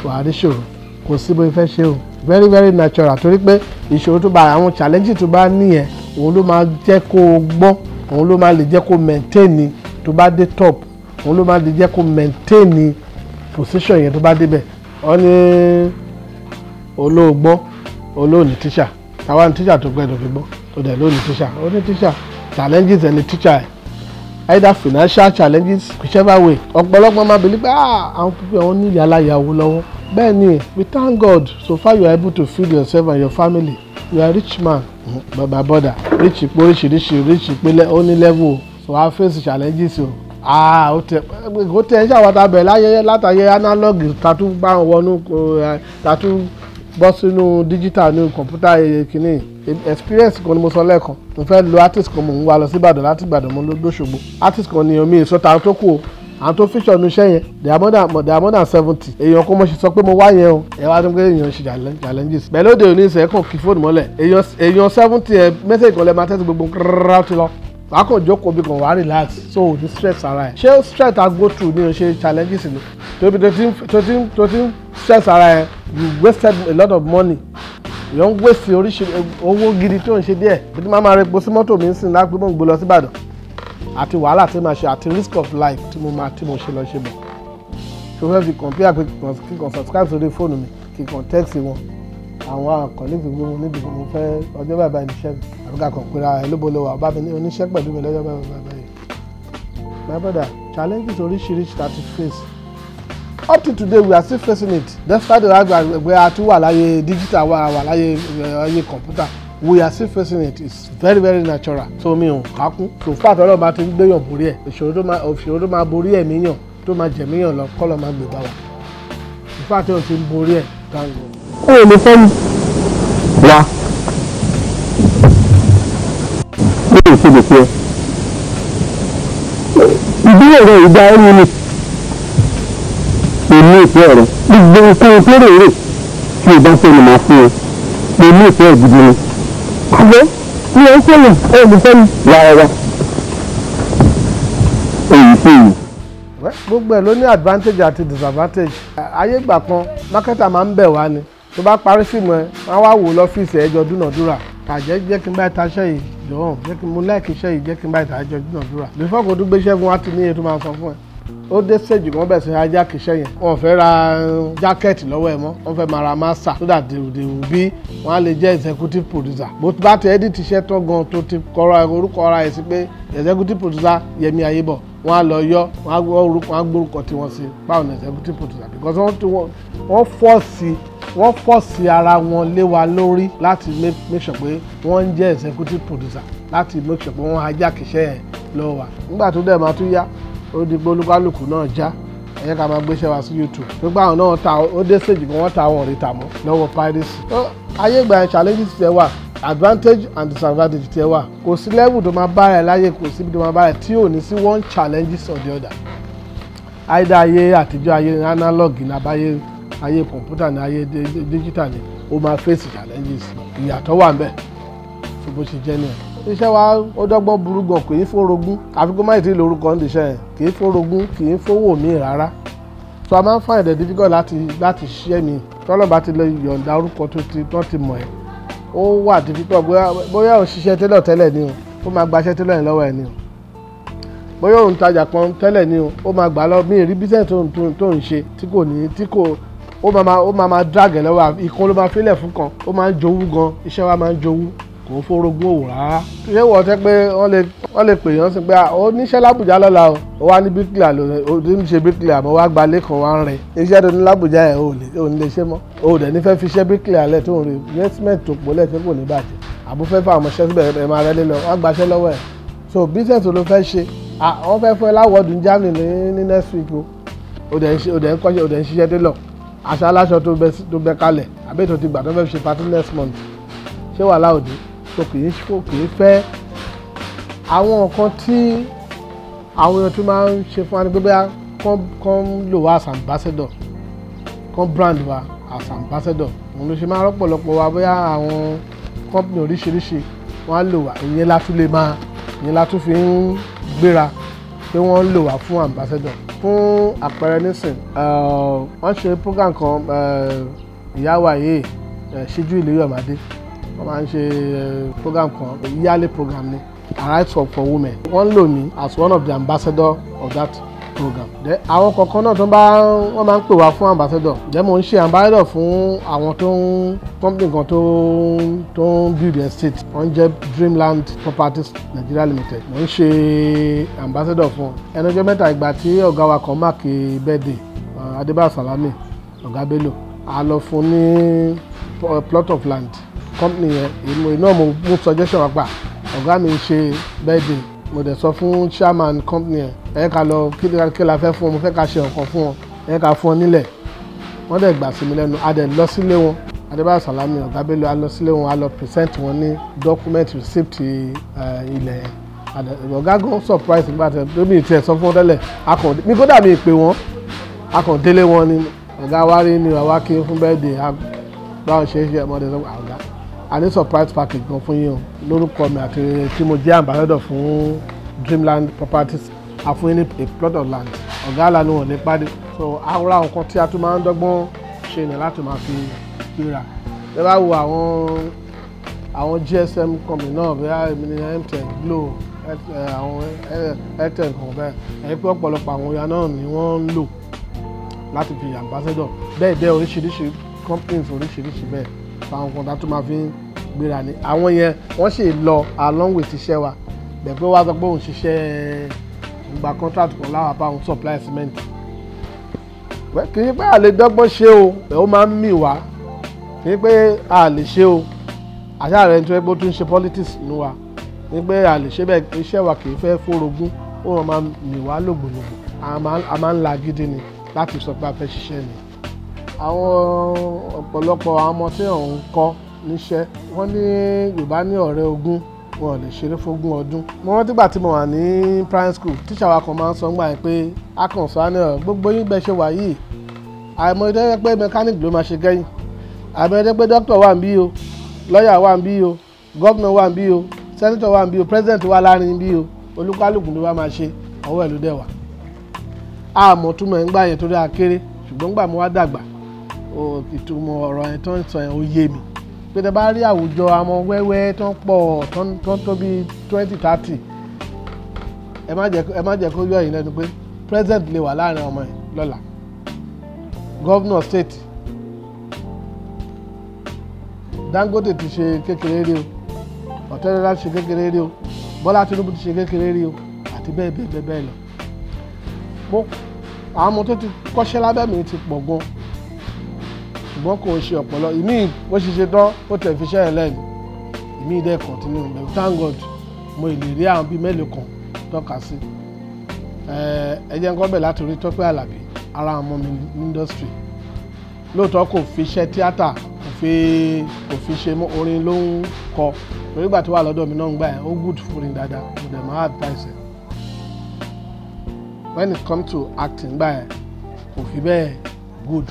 S1: wàá rí ṣòro kò sí bó fẹ́ ṣe o. Very very natural. Torí pé ìṣòro tó bá àwọn challenge tó bá nìyẹn òun ló máa jẹ́ kó o gbọ́n òun ló máa lè jẹ́ kó o maintain tó bá dé top òun ló máa lè jẹ́ kó o maintain position yẹn tó bá débẹ̀ wọ́n ní olóògbọ́n olóòní tíṣà. Táwa ní tíṣà tó gbẹ́dọ̀ fi gbọ́. Tó dẹ̀ lóòní tíṣà. Ó ní tíṣà. Challenges ẹni tíṣà ẹ̀. Either financial challenges whichever way. Ọ̀pọ̀lọpọ̀ máa believe pé ah àwọn pípẹ́ wọn ní ìyá aláyàwó lọ́wọ́. Bẹ́ẹ̀ ni we thank God so far you are able to feed yourself and your family. You are rich man. Bàbá bọ́dà. Rich ipò oríṣiríṣi rich ìpínlẹ̀ ó ní level. So wàá face challenges o. Ah ó tẹ ó tẹ ẹ ṣàwọ́ta bẹ̀ láyé látàyè analog tatu bá wọn wọnú eh, tatu bọ́ sínú digital ní kọ̀ǹpútà kìíní. Experience kan ni mo sọ lẹ́ẹ̀kan. Mo fẹ́ lo artist kan mo ń wá lọ sí Ìbàdàn láti Ìbàdàn mo ló dóṣogbo artist kan ni omi ìsọta tó kù o. Àwọn tó feature nu iṣẹ́ yẹn they are more than they seventy. Èèyàn kó mo ṣe sọ pé mo wá yẹn o. Ẹ wá tó ń pé èèyàn ṣe challenge- challenges. Bẹ́ẹ̀ lóde òní ìṣẹ́ kàn kí fóònù mọ́lẹ̀. Èèyàn seventy ẹ mẹ́sẹ̀gì kan lẹ́ máa tẹ́sí gbogbo rárá ti lọ wàá kàn jókòó bí kan wàá relax. So ò ní stress ara ẹ. Ṣé stress a go through ni o ṣe challenges ni? Tóbi tó ti tó ti tó ti stress ara ẹ you wasted a lot of money. Èèyàn ń waste oríṣi owó gidi tó ń ṣe díẹ̀. Bí tí máa máa repo sí mọ́tò mi ń sìn láti mọ̀ ń gbé lọ sí Ìbàdàn àti wàhálà tí màá ṣe àti risk of life tí mo máa tí mo ṣe lọ ṣe bọ̀. Tó fẹ́ fi compare pé kí kàn subscribe sórí fóònù mi kí n kàn text wọn àwọn àkànní fi gbé wọn níbi mo fẹ́ ọjọ́ bàbá àbí ká kàn pera ẹ àbá mi ní oníṣẹ́ mi lọ́jọ́ bàbá bàbá yìí. my challenges oríṣiríṣi láti face. Up to today we are still facing it. Despite the fact that we are tún wà láyé digital wà wà láyé láyé computer we are still facing it. It's very very natural. So mi ò kákún so fún àtọ́lọ́ bá ti ń gbéyàn borí ẹ̀. Ìṣòro tó máa máa borí ẹ̀mí yàn tó máa jẹ̀mí yàn lọ kọ́ lọ́ máa gbé bá wa. Ìfàtẹ́ ò ti ń borí ẹ̀ tango.
S4: ó lè fẹ́ mi. Wá. Ó lè ṣe lè fi ẹ ìdílé rẹ ìgbà ẹni ni. Èmi ìfẹ́ rẹ. Gbogbo nǹkan tó rè rè tí o bá fẹ́ ni màá fún ẹ èmi ìfẹ́ gidi ni. Àgbẹ̀ mi ò ń fẹ́ mi ó lè fẹ́ mi. Rárá èyí i.
S1: Wẹ́, gbogbo ẹ̀ ló ní advantage àti disadvantage. Ayé ìgbà kan mákẹ́tà máa ń bẹ̀ wá ni tó bá parí fíìmù ẹ wọ́n wá wò lọ́fíìsì ẹjọ́ dúnàdúrà àjẹ́ jẹ́ kí n bá ìta iṣẹ́ yìí jọ̀wọ́n jẹ́ kí n mú láìkí iṣẹ́ yìí jẹ́ kí n bá ìta ẹjọ́ dúnàdúrà bífọ́ kò tún gbé iṣẹ́ fún wa ti ní iye tó máa san fún ẹ. Ó dé stage kan bẹ̀ sí ajá kì iṣẹ́ yẹn. Wọ́n fẹ́ ra jákẹ́ẹ̀tì lọ́wọ́ ẹ mọ́. Wọ́n fẹ́ máa ra they will- they will be wọ́n á lè jẹ́ executive producer. Bó bá ti edit iṣẹ́ tán gan tó ti kọ́ra orúkọ ara ẹ̀ sí pé executive producer Yẹmi Ayébọ̀ wọ́n á lọ yọ wọ́n á gbórúkọ tiwọn sí báwo ni executive producer? Because wọ́n fọ́ọ̀sì wọ́n fọ́ọ̀sì ara wọn lé wa lórí láti make sure pé wọ́n ń jẹ́ executive producer láti make sure pé wọ́n hijack iṣẹ́ yẹn lọ́wọ́ wa. Nígbà tó dẹ̀ máa tún yá ó di pé olúkálùkù náà já. Ẹ jẹ́ ká máa gbéṣẹ́ wa sí youtube. Gbogbo àwọn náà ta ó dé stage kan wọ́n ta àwọn òrìta mọ́ lọ́wọ́ piracy. Ayé ìgbà yẹn challenges tiẹ̀ wà advantage and disadvantage tiẹ̀ wà. Kò sí level tó máa bá ẹ láyé kò síbi tó máa bá ẹ tí ò ní sí one challenges or the other. Either ayé àtijọ́ ayé analog ní abáyé ayé kọ̀ǹpútà ní ayé digital ní ó máa face challenges. Ìyàtọ̀ wà ń bẹ̀ tó bó ṣe jẹ́ nìyẹn. iṣẹ́ wa ó dọ́gbọ́n burú gan kì í fórogún àfi kó má ì tí ì lórúkọ ń diṣẹ́ yẹn. Kì í fórogún kì í fówó mi rárá. So a máa ń find it difficult láti láti ṣiṣẹ́ mi. Tọ́lọ́ bá ti lè yọ̀ǹda orúkọ tó ti tán ti mọ̀ ẹ́ ó wà difficult. Bóyá bóyá ò ṣiṣẹ́ tẹ́lẹ̀ tẹ́lẹ̀ ni o ó máa gbaṣẹ́ tẹ́lẹ̀ lọ́wọ́ ẹ̀ ni o. Bóyá òun tajà kan tẹ́lẹ̀ ni o ó máa gbà lọ. Mí rí ń ń tó ń ṣe tí kò ní tí kò ó máa máa ó máa máa drag lọ́wọ́ ìkan ló máa fílẹ̀ fún kan ó máa ń jowú gan iṣẹ́ wa máa ń jowú kò ń forogún òwò rárá. Ṣé wọ́n tẹ́ pé wọ́n lè wọ́n lè pè yàn sí pé ó níṣẹ́ lábùjá lọ́la o ó wá ní bíríkìlà ló ó ti ń ṣe bíríkìlà àmọ́ wá gba lẹ́kàn wá ń rẹ̀. Iṣẹ́ tó ní lábùjá ẹ̀ ò lè ò ní lè ṣe mọ́. Ó dẹ̀ ní fẹ́ fi iṣẹ́ bíríkìlà lẹ̀ tó ń rí investment tó pọ̀ lẹ̀ tó kò ní bàjẹ́. Àbúfẹ́ so business ló fẹ́ ṣe? Wọ́n fẹ́ fún ẹ láwọ̀dù ní Germany ní ní next week o. Ó dẹ̀ ń kọ́ṣẹ́ ó dẹ̀ ń ṣiṣẹ́ aṣọ aláṣọ tó bẹ kalẹ̀ àbẹ́tò ti gbà tó fẹ́ ṣe party next month. Ṣé wàhálà òde tó kì í kò kì í fẹ́. Àwọn nǹkan tí àwọn èèyàn tó máa ń ṣe fún wa ní pé bóyá kán lò wá as ambassador kán brand wa as ambassador. Òun ló ṣe máa rọ́pọ̀lọpọ̀ wa bóyá àwọn company oríṣiríṣi wọ́n á lò wá. Ìyẹn la tún lè máa ìyẹn la tún fi ń gbéra pé wọ́n ń lò wá fún ambassador. Fún àpẹẹrẹ nísìn eh, wọ́n ṣe program kan eh, ìyá wa yìí eh, ṣíjú ìlérí ọ̀mádé. Wọ́n máa ń ṣe program kan yearly program ni arise for for women. Wọ́n lò mí as one of the ambassador of that program. Àwọn kọ̀ọ̀kan náà tó bá wọ́n máa ń pè wá fún ambassador. Then mo ń ṣe ambassador fún àwọn tó ń company kan tó ń tó ń build estate. Wọ́n jẹ́ dreamland properties nigeria limited. Mo ń ṣe ambassador fún ẹnu ọjọ́ mẹ́ta ìgbà tí ọ̀gá wa kan máàkì birthday adébáyọ̀ salami ọ̀gá bello a lọ fún ní pl- plot of land. Company yẹn èmi náà mo mú suggestion wá gbà ọ̀gá mi ń ṣe birthday mo dẹ̀ sọ fún chairman company yẹn ẹ ká lọ kí la fẹ́ fún ọ? Mo fẹ́ ká ṣe nǹkan fún ọ. Ẹ ká fún ọ nílẹ̀. Wọ́n dẹ̀ gbà sí mi lẹ́nu. A dẹ̀ lọ sílé wọn. Adébáyọ̀ salami ọ̀gá bello a lọ sílé wọn. A lọ present wọn ní document receipt eh, ilẹ̀ yẹn. Ọ̀gá gan surprise nígbà tẹ lómi ìtì ẹ̀ sọ fún wọn tẹ́lẹ̀. Mi kódà mi pè wọ́n. A kàn délé wọn ni ọ̀gá wa rí ni àwa kí fún birthday. A báwọn ṣe é ṣe? Ọmọdé sọ àgbà a ní surprise package gan fún yín o. Lórúkọ mi àti tí mo jẹ́ ambassador fún dreamland properties a fún yín ní a plot of land. Ọ̀gá àlànà wọn ní pàdé. So àwọn nǹkan tí a tún máa ń dọ́gbọ́n ṣe ni láti máa fi gbéra ẹ bá wo àwọn àwọn gsm company náà bẹ́ẹ̀ èmi ni mtn glo àwọn airtel kan bẹ́ẹ̀. Ẹ̀yìn pé ọ̀pọ̀lọpọ̀ àwọn ọ̀yà náà ni wọ́n ń lò láti fi ambassador. Bẹ́ẹ̀ bẹ́ẹ̀ oríṣiríṣi companies oríṣiríṣi bẹ́ẹ̀ fáwọn kan tá tó máa fi ń gbéra ni. Àwọn yẹn wọ́n sì lọ along with iṣẹ́ wa. Bẹ́ẹ̀ pé wá sọ pé òun ṣiṣẹ́ gba contract kan láwọn apá òun supply cement. Kì í pé a lè dọ́gbọ́n ṣe o ẹ̀ ó máa ń mì wá. Kì í pé a lè ṣe o. Àṣà rẹ̀ nítorí pé ó tún ṣe politics nínú wa. Ní pé a lè ṣe bẹ́ẹ̀ iṣẹ́ wa kì í fẹ́ fórogún. Ó máa mì wá lògbòlògbò. A a ń la gidi ni láti sọ pé a fẹ́ ṣiṣẹ́ ni àwọn ọ̀pọ̀lọpọ̀ àwọn ọmọ tí ń kọ́ níṣẹ́ wọ́n ní yorùbá ní ọ̀rẹ́ ogún wọn ò lè ṣeré fógún ọdún. Mo rántí gbà tí mo wà ní primary school tíṣà wa kan máa ń sọ ńgbà yẹn pé akànṣọ́ á ní ọ̀ gbogbo yín bẹ́ẹ̀ ṣe wà yìí. Àìmọ̀ ìdẹ́rẹ́ pé mechanic ló máa ṣe kẹ́yìn. Àìmọ̀ ìdẹ́rẹ́ pé doctor wà ń bí o lawyer wà ń bí o governor wà ń bí o senator wà ń bí o president wà láàárín bí o olúkálùkù ló wá máa ṣe ọwọ́ ẹ̀ ló dẹ̀ wà. Àmọ́ túmọ̀ ń gbà yẹn torí akéré ṣùgbọ́n gbà mo wá dàgbà ìtumọ̀ ọ̀rọ̀ yẹn tó ń sọ yẹn ó yé mi. Pé tẹ bá rí àwùjọ àwọn wẹ́wẹ́ tó ń pọ̀ tó ń tó bí twenty thirty ẹ má jẹ́ kó yọ ẹ̀yìn lẹ́nu pé president lè wà láàárín ọmọ yẹn lọ́la. Governor state. Dangote ti ṣe kékeré rí o. Ọ̀tẹ́lẹ́lá ti ṣe kékeré rí o. Bọ́lá Tinubu ti ṣe kékeré rí o. Àti bẹ́ẹ̀ bẹ́ẹ̀ bẹ́ẹ̀ lọ. Àwọn ọmọ tó ti kọ́ṣẹ́ lábẹ́ mi ti pọ̀ gan ṣùgbọ́n kò ṣe ọ̀pọ̀lọ ìmí bó ṣe ṣe tán ó tẹ̀ fi ṣẹ́ ẹ̀ lẹ́nu. Ìmí dẹ́ continue but thank God mo lè rí àwọn bíi mélòó kan tọ́ka sí. Ẹ jẹ́ nǹkan bẹ̀ láti rí Tọ́pẹ́ Àlàbí ara àwọn ọmọ mi ní industry. Lóòótọ́ kò fi ṣe tíátà kò fi kò fi ṣe orin ló ń kọ. Torí ìgbà tó wà lọ́dọ̀ mi náà ń gbà ẹ̀ ó good fún orin dáadáa kò dẹ̀ máa advice ẹ̀. When it come to acting gbà ẹ̀ kò fi bẹ́ẹ̀ good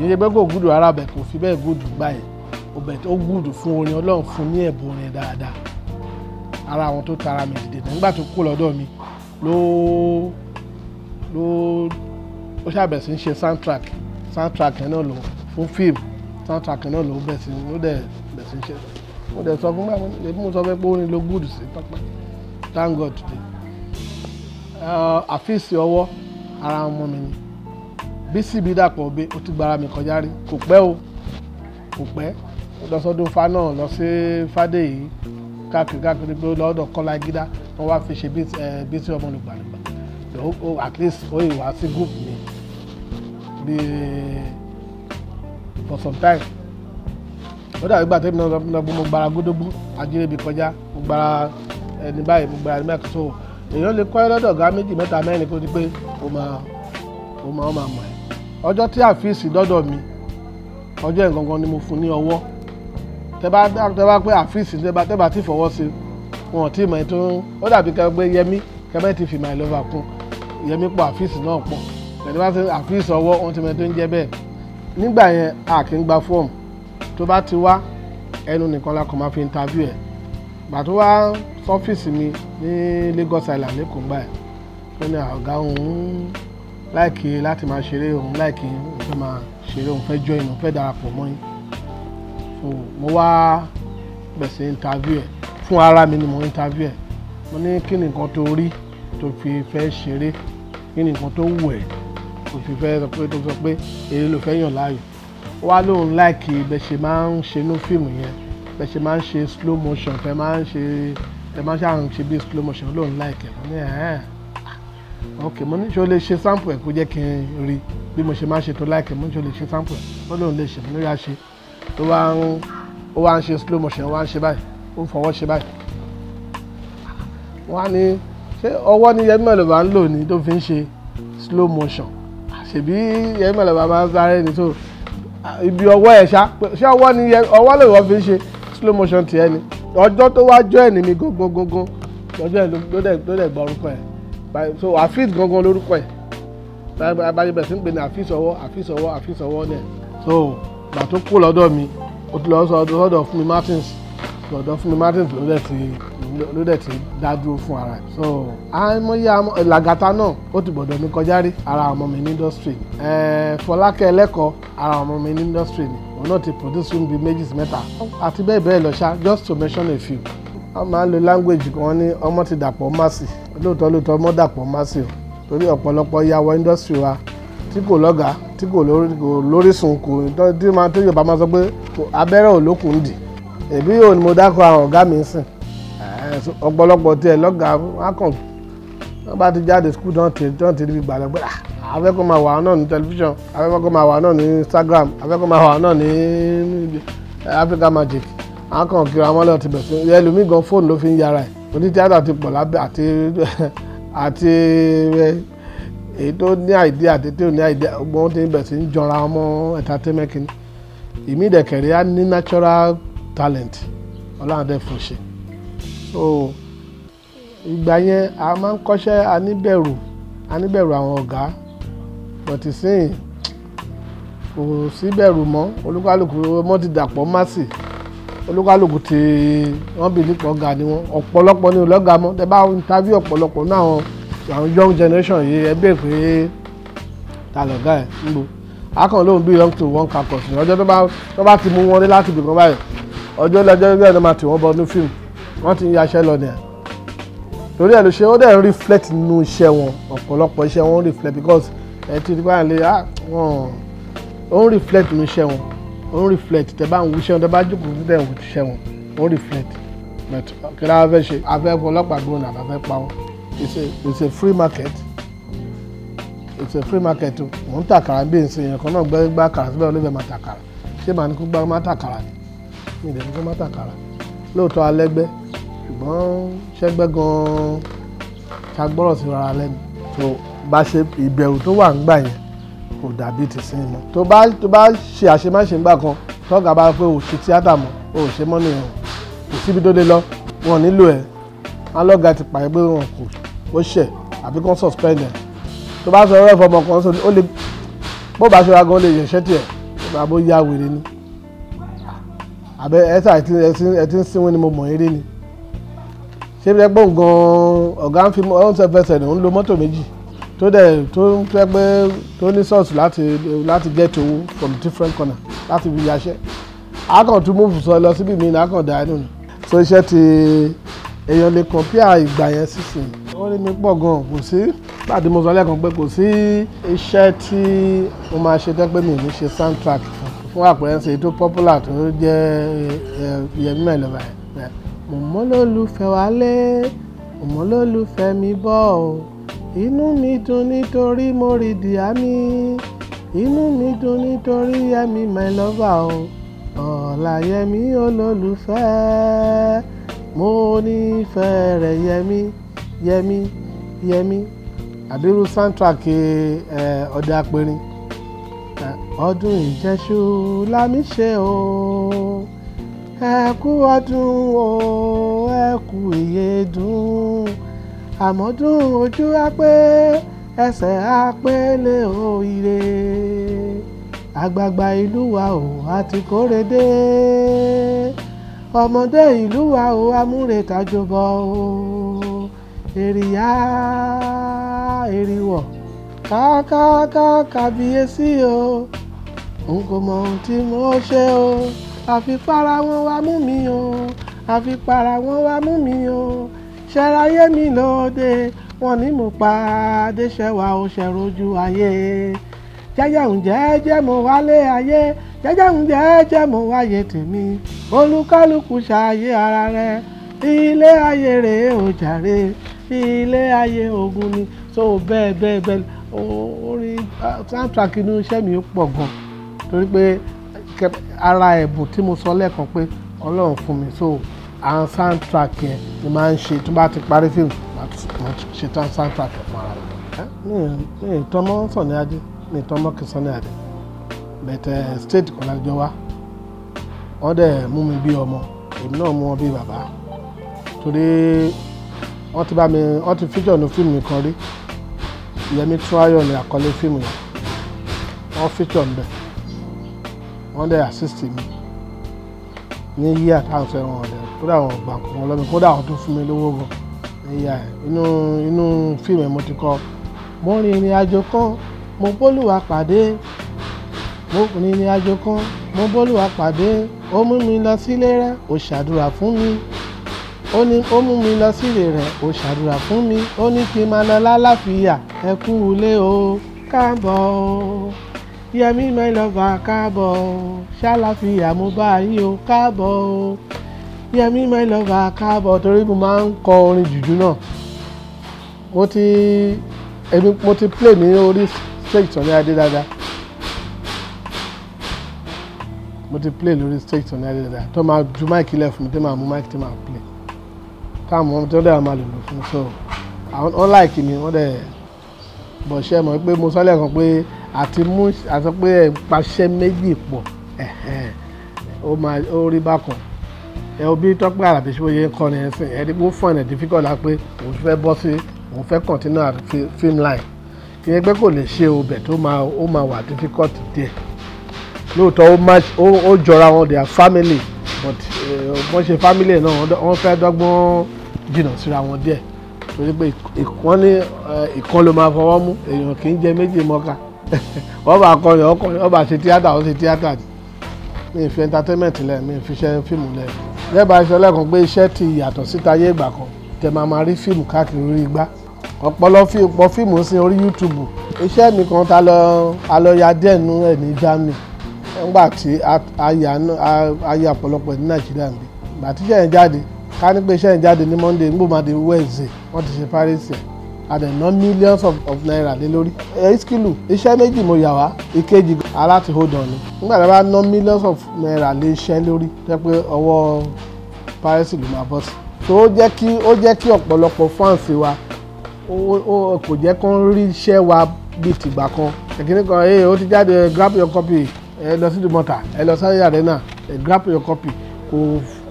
S1: kì í ṣe pé kò good rárá bẹ̀ kò fi bẹ́ẹ̀ good gbà ẹ̀. Ó bẹ̀ ó good fún orin ọlọ́run fún ní ẹ̀bùn orin dáadáa. Ara àwọn tó tara mi dìde nígbà tó kó lọ́dọ̀ mi ló ló ó ṣàbẹ̀ sí ń ṣe soundtrack. Soundtrack yẹn náà lò fún fíìmù. Soundtrack yẹn náà lò ó bẹ̀ sí ló dẹ̀ bẹ̀ sí ń ṣe. Mo dẹ̀ sọ fún gbà mí mo sọ fẹ́ pé orin ló good sí Tọ́pẹ́. Thank God today. Àfíìsì ọwọ́ ara ọmọ mi ni bísíbí dàpọ̀ ọbẹ̀ ó ti gbára mi kọjá rí. Kò pẹ́ o. Kò pẹ́. Lọ́sọdún fa náà lọ sí fàdé yìí. Káàkiri káàkiri pé lọ́dọ̀ kọ́lá gídá wọ́n wá fi ṣe bísí ọmọ olùgbàlùgbà. At least ó wá sí group mi. Bí for some time. Ó dàbí gbà tẹ́mi náà mo gbára gódógbó ajírébi kọjá mo gbára ẹni báyìí mo gbára ẹni báyìí. So èèyàn lè kọ́ ẹ lọ́dọ̀ ọ̀gá méjì mẹ́ta mẹ́rin kó di pé ó máa ó máa ó máa mọ̀ ẹ́ ọjọ́ tí àfíìsì dọ́dọ̀ mi ọjọ́ yẹn gangan ni mo fún ní ọwọ́. Tẹ bá tẹ bá pé àfíìsì tẹ bá tẹ bá ti fọwọ́ sí wọn ò tí ì mọ̀ ẹ́ tó ó dàbí kẹ́ pé yẹmí kẹ́mẹ́ ti fi my lover kún. Yẹmí pọ̀ àfíìsì náà pọ̀. Tẹ̀lé bá ti àfíìsì ọwọ́ ti mọ̀ ẹ́ tó ń jẹ́ bẹ́ẹ̀. Nígbà yẹn a kì í gba fọ́ọ̀mù tó bá ti wá ẹnu nìkan la kàn máa fi interview ẹ̀. Gbà tó wá sọ́fíìsì mi ní Lagos Island lẹ́kọ̀ọ́ gbà ó ní ọ̀gá òun láìkí láti máa ṣeré òun láìkí òun fẹ́ máa ṣeré òun fẹ́ join òun fẹ́ darapọ̀ mọ́ yín. So mo wá bẹ̀sẹ̀ interview ẹ̀. Fún ara mi ni mo interview ẹ̀. Mo ní kí ni nǹkan tó rí tó fi fẹ́ ṣeré? Kí ni nǹkan tó wù ẹ́ tó fi fẹ́ sọ pé tó sọ pé èrè ló fẹ́ yàn láàyò? Wá lóun láìkí bẹ́ẹ̀ ṣe máa ń ṣe inú fíìmù yẹn bẹ́ẹ̀ ṣe máa ń ṣe slow motion tẹ́ máa ń ṣe tẹ́ máa ń ṣàrùn ṣe bí slow motion lóun láìkí ẹ̀. Mo ní ẹ̀ ok mo ní ṣe o lè ṣe sample ẹ̀ kó jẹ́ kí n rí bí mo ṣe máa ṣe tó láìkí mo ní ṣe o lè ṣe sample ẹ̀? Ó lóun lè ṣe mo ní yà ṣe. Tó wá ń ó wá ń ṣe slow motion ó wá ń ṣe báyìí ó ń fọwọ́ ṣe báyìí. Wọ́n á ní ṣé ọwọ́ ni Yẹmí Mẹ́lọ́bà ń lò ní tó fi ń ṣe slow motion? Ṣèbí Yẹmí Mẹ́lọ́bà máa ń sáré ní tó ibi ọwọ́ ẹ̀ ṣá ṣé ọwọ́ ni ọwọ́ lè wọ́n fi ń ṣe slow motion tiẹ̀ ni? Ọjọ́ tó wá jọ́ ẹ̀ ní mi gógó gógó ọjọ́ ẹ̀ ló dẹ̀ gbọ́ orúkọ ẹ̀ so àfíìs gangan lórúkọ ẹ̀. Abájẹ́ bẹ̀rẹ̀ sí ń pè ní àfíìs ọwọ́ àfíìs ọwọ́ àfíìs ọwọ́ náà so gbà tó kú lọ́dọ̀ mi ó ti lọ sọ lọ́dọ̀ Fúnmi Martins. Lọ́dọ̀ Fúnmi Martins ló dẹ̀ ti ló dẹ̀ ti dá dúró fún ara ẹ̀. So àmọ́yé làgàtà náà ó ti gbọ́dọ̀ mi kọjá rí. Ara ọmọ mi ní industry Fọlákẹ́ ẹlẹ́kọ̀ọ́ ara ọmọ mi ní industry ni. Òun náà ti produce film bíi méjì mẹ́ta. Àti bẹ́ẹ̀ bẹ́ẹ̀ lọ ṣá just to mention a few. Wọ́n máa language kan ní ọmọ ti dàpọ̀ másì lóòótọ́ lóòótọ́ ọmọ dàpọ̀ másì o torí ọ̀pọ̀lọpọ̀ ìyàwó industry wa tí kò lọ́gàá tí kò lórísun kò tí máa tó Yorùbá máa sọ pé abẹ́rẹ́ ò lókun dì. Èbí yóò ní mo dákọ̀ àwọn ọ̀gá mi sìn. Ọ̀pọ̀lọpọ̀ tiẹ̀ lọ́gàá wọn kàn wọ́n bá ti jáde skul náà ti náà ti ríbi gbàgbé pé afẹ́kọ̀ọ́ máa wà náà ní tẹlifíṣàn afẹ́kọ̀ọ́ máa wà náà ní Instagram afẹ́kọ̀ọ́ máa wà náà ní Africa Magic. Kiri àwọn ọlọ́ọ̀ ti bẹ̀ sí ẹlòmíì gan fóònù ló fi ń yára ẹ̀ oní tíátà ti pọ̀ lábẹ́ àti àti èyí tó ní idea àti tí ò ní idea gbọ́n ti bẹ̀ sí ń jọra ọmọ entertainment kìíní ìmí ìdẹ̀kẹ̀rẹ́ á ní natural talent ọlọ́run dẹ̀ fún ṣe. So ìgbà yẹn a máa ń kọ́ṣẹ́ aníbẹ̀rù aníbẹ̀rù àwọn ọ̀gá. Bọ̀tì sìn kò síbẹ̀rù mọ́. Olúkálùkù ọmọ ti dàpọ̀ másì olúkálùkù ti wọ́n bí nípa ọ̀gá ni wọ́n. Ọ̀pọ̀lọpọ̀ ni ọlọ́gà mọ́. Tẹ bá interview ọ̀pọ̀lọpọ̀ náà àwọn àwọn young generation yìí ẹ bẹ́ẹ̀ pé ta lọ̀gá ẹ̀? Ń bo akàn lóhùn belong to one campus ní ọjọ́ tó bá ti mú wọn dé láti ibìkan báyìí ọjọ́ lọ́jọ́ bẹ́ẹ̀ ló máa tì wọ́n bọ ní fíìmù wọ́n ti ń yaṣẹ́ lọ nìyẹn torí ẹ̀ ló ṣe ó dẹ̀ ń reflect nínú iṣẹ́ wọn. Ọ̀pọ̀lọpọ̀ iṣẹ́ wọn ń reflect because ẹ ti rí báyìí lé ah wọn ń reflect nínú iṣẹ́ wọn ń reflect tẹ bá ń wúṣẹ́ tẹ bá jókòó tẹ ń wúṣẹ́ wọn ń reflect. But kí ló fẹ́ ṣe? Afẹ́ ọlọ́pàá gbóhùn náà afẹ́ pa wọn. It's a free market. It's a free market o. Mò ń tàkàrà bí nsìn yẹn kan náà gbẹ́ gbá kàrà síbẹ̀ olóògbé máa tàkàrà. Ṣé màá ní kó gbá má tàkàrà ni? Mi ì dẹ̀ ní kó má tàkàrà. Lóòótọ́ alẹ́gbẹ́ ṣùgbọ́n ṣẹ́gbẹ́ gan-an ṣàgbọ́rọ̀ sí rárá lẹ́nu. Tó bá ṣe ìbẹ̀rù tó wà ńgbà yẹn kò dàbí ti sin mọ́. Tó bá tó bá ṣe àṣemáṣe ńgbà kan tọ́gà bá pé ò ṣe tíátà mọ́ ò ṣe mọ́ nìyẹn. Kò síbi tó lé lọ wọn nílò ẹ̀. Alọ́gà ti pààyè pé wọn kò ó ṣẹ̀ àbí kàn suspend ẹ̀. Tó bá sọ ọ̀rọ̀ ìfọmọ kan ó lè bó bá ṣe ra gan ó lè yẹ̀ṣẹ́ tiẹ̀. Bá bó yá wèrè ni. Àbẹ ẹ̀ta ẹ̀ ti ń sinwó ni mo mọ̀ eré ni. Ṣé bí ẹgbọ́n gan ọ̀gá ń fi ọ̀hún ṣe fẹsẹ̀ ní ń lo mọ́tò méjì tó dẹ̀ tó ń fẹ́ pé tó ní sọ́ọ̀sì láti láti get owó from different corner láti fi yaṣẹ́ akàn tún mú sọ lọ síbí mi ní akàn dá nínú so iṣẹ́ ti èèyàn lè compare ìgbà yẹn sísìn. Ó rí mi pọ̀ gan kò sí pàdé mo sọ lẹ́ẹ̀kan pé kò sí iṣẹ́ tí mo máa ṣe tẹ́pẹ́ mi ò ní ṣe soundtrack fún. Àpẹẹrẹ ṣe tó popular tó jẹ́ Yẹmí Mẹ́lọ́ba yẹn mọ̀mọ́ lólùfẹ́ wálé mọ̀mọ́ lólùfẹ́ mi bọ̀ ọ́ inú mi dùn nítorí mo rí dìá mi. Inú mi dùn nítorí Yẹmí Mẹ́lọ́ba ọ́ Ọláyẹmí olólùfẹ́. Mo nífẹ̀ẹ́ rẹ̀ Yẹmí Yẹmí Yẹmí. Àbírú soundtrack ọ̀dẹ apẹ̀rin. Ọdún ìjẹ́sù lámì ṣe o. Ẹ kú ọdún o. Ẹ kú ìyèdùn àmọ́dún ojú á pé ẹsẹ̀ á pé lé o ire àgbààgbà ìlú wa o àti kórèdé ọmọdé ìlú wa o amúretàjọbọ o. Èrìyá èrìwọ̀ kákáká kábíyèsí o. N kò mọ ohun tí mo ṣe o. Àfi para wọn wá mú mi o. Àfi para wọn wá mú mi o ṣẹráyé mi lóde wọn ní mo pa adéṣẹwà ó ṣẹrojú ayé. Jẹ́jẹ́ ǹjẹ́ jẹ́ mo wálé ayé jẹ́jẹ́ ǹjẹ́ jẹ́ mo wáyé tèmi. Olúkálùkù ṣàyé ara rẹ̀ ilé ayé rèé ò jàre ilé ayé ogun ni. So bẹ́ẹ̀ bẹ́ẹ̀ bẹ́ẹ̀ orin soundtrack inú iṣẹ́ mi pọ̀ gan torí pé ara ẹ̀bùn tí mo sọ lẹ́ẹ̀kan pé ọlọ́run fún mi. So àwọn soundtrack yẹn ni máa ń ṣe tó bá ti parí fíìmù máa ṣe tán soundtrack fún ara rẹ̀ mi ì tọ́mọ́ Sunny Adé mi ì tọ́mọ́ kí Sunny Adé. Bẹ̀tẹ̀ state kan lájọ wá. Wọ́n dẹ̀ mú mi bí ọmọ èmi náà mú wọn bí bàbá. Torí wọ́n ti bá mi wọ́n ti fíjọ́ ní fíìmù mi kan rí. Yẹmí Túráyọ̀ ní àkọlé fíìmù yẹn. Wọ́n fíjọ́ ń wọ́n dẹ̀ assist mi ní yíyà táwọn sọ ẹ̀wọ̀n ọ̀dẹ̀. Kódà àwọn ọ̀gbà kan lọ́mi kódà àwọn tó fún mi lówó gan ní yíyà ẹ̀. Inú inú fíìmù mo ti kọ́. Mo rin ìrìn àjò kan mo bólúwa pàdé. Mo rin ìrìn àjò kan mo bólúwa pàdé. Ó mú mi lọ sílé rẹ̀ ó ṣàdúrà fún mi. Ó ní ó mú mi lọ sílé rẹ̀ ó ṣàdúrà fún mi. Ó ní kí n máa lọ lálàáfíà. Ẹ kú ilé o káàbọ̀ Yẹmí Mẹ́lọ́ba káàbọ̀. Ṣàlàfíà mo bá yín o káàbọ̀. O Yẹmí Mẹ́lọ́ba káàbọ̀. Torí mo máa ń kọ orin jùjú náà. Mo ti èmi mo ti play ní orí stage Sunny Adé dáadáa mo ti play lórí stage Sunny Adé dáadáa tó máa ju máìkì lẹ̀ fún mi tó máa mú máìkì tó máa play. Táwọn ọmọ tó dẹ̀ máa lò lò fún so àwọn wọn láìkì mi wọ́n dẹ̀ bọ̀ ṣe mọ̀ pé mo sọ lẹ́ẹ̀kan pé àti mú àti pé ẹ̀ paṣẹ méjì pọ̀. Ó máa ó rí bákan. Ẹ o bí tọ́pẹ́ àràbí ṣe wọ́n kọ́ ni ẹ sìn ẹ dípò fún ẹ̀nà difficult la pé òun fẹ́ bọ́ sí òun fẹ́ continue at fi- film line. Kí ẹ pé kò lè ṣe ọbẹ̀ tó máa ó máa wà difficult díẹ̀. Lóòótọ́ ó ó ó jọra wọn their family but eh, wọ́n ṣe family náà wọ́n fẹ́ dọ́gbọ́n jìnnà síra wọn díẹ̀. Torí pé eh, ìkan ló máa fọwọ́ mú èèyàn kì í jẹ méjì mọ́ka <laughs> wọ́n bá kọrin ọkùnrin wọ́n bá ṣe tíátà ó ṣe tíátà mi fi entertainment lẹ̀ mi fi ṣe fíìmù lẹ̀. Lẹ́bàá iṣẹ́ lẹ́kàn pé iṣẹ́ ti yàtọ̀ síta ayé ìgbà kan tẹ máa máa rí fíìmù káàkiri orí igbá. Ọ̀pọ̀lọ fí- ọ̀pọ̀ fíìmù sí orí YouTube. Iṣẹ́ mi kan ta lọ alọ́ya díẹ̀ nú ẹ̀ ní Germany. Nígbà tí a- a yà ná- a- a yà ọ̀pọ̀lọpọ̀ ní Nàìjíríà ń bí ìgbà tí iṣẹ́ yẹn jáde ká ní pé iṣẹ́ yẹn jáde ní Monday nígbà máa di Wednesday wọ́n ti ṣe Paris yẹn a dẹ̀ ná millions of, of naira lé lórí. Ẹ́skìlù iṣẹ́ méjì mo yà wá ìkejì aláti hold on ni. nígbà tí a bá ná millions of naira lé iṣẹ́ lórí jẹ́ pé ọwọ́ Paris ló máa bọ́ sí. so ó jẹ́ kí ó jẹ́ kí ọ̀pọ̀lọpọ̀ fans wa kò jẹ́ kó rí iṣẹ́ wa bíi tìgbà kan. ẹ̀kíní kan ẹ̀ ó ti jáde grab your copy ẹ lọ sí dùmọ̀tà ẹ lọ sáré arena ẹ grab your copy kò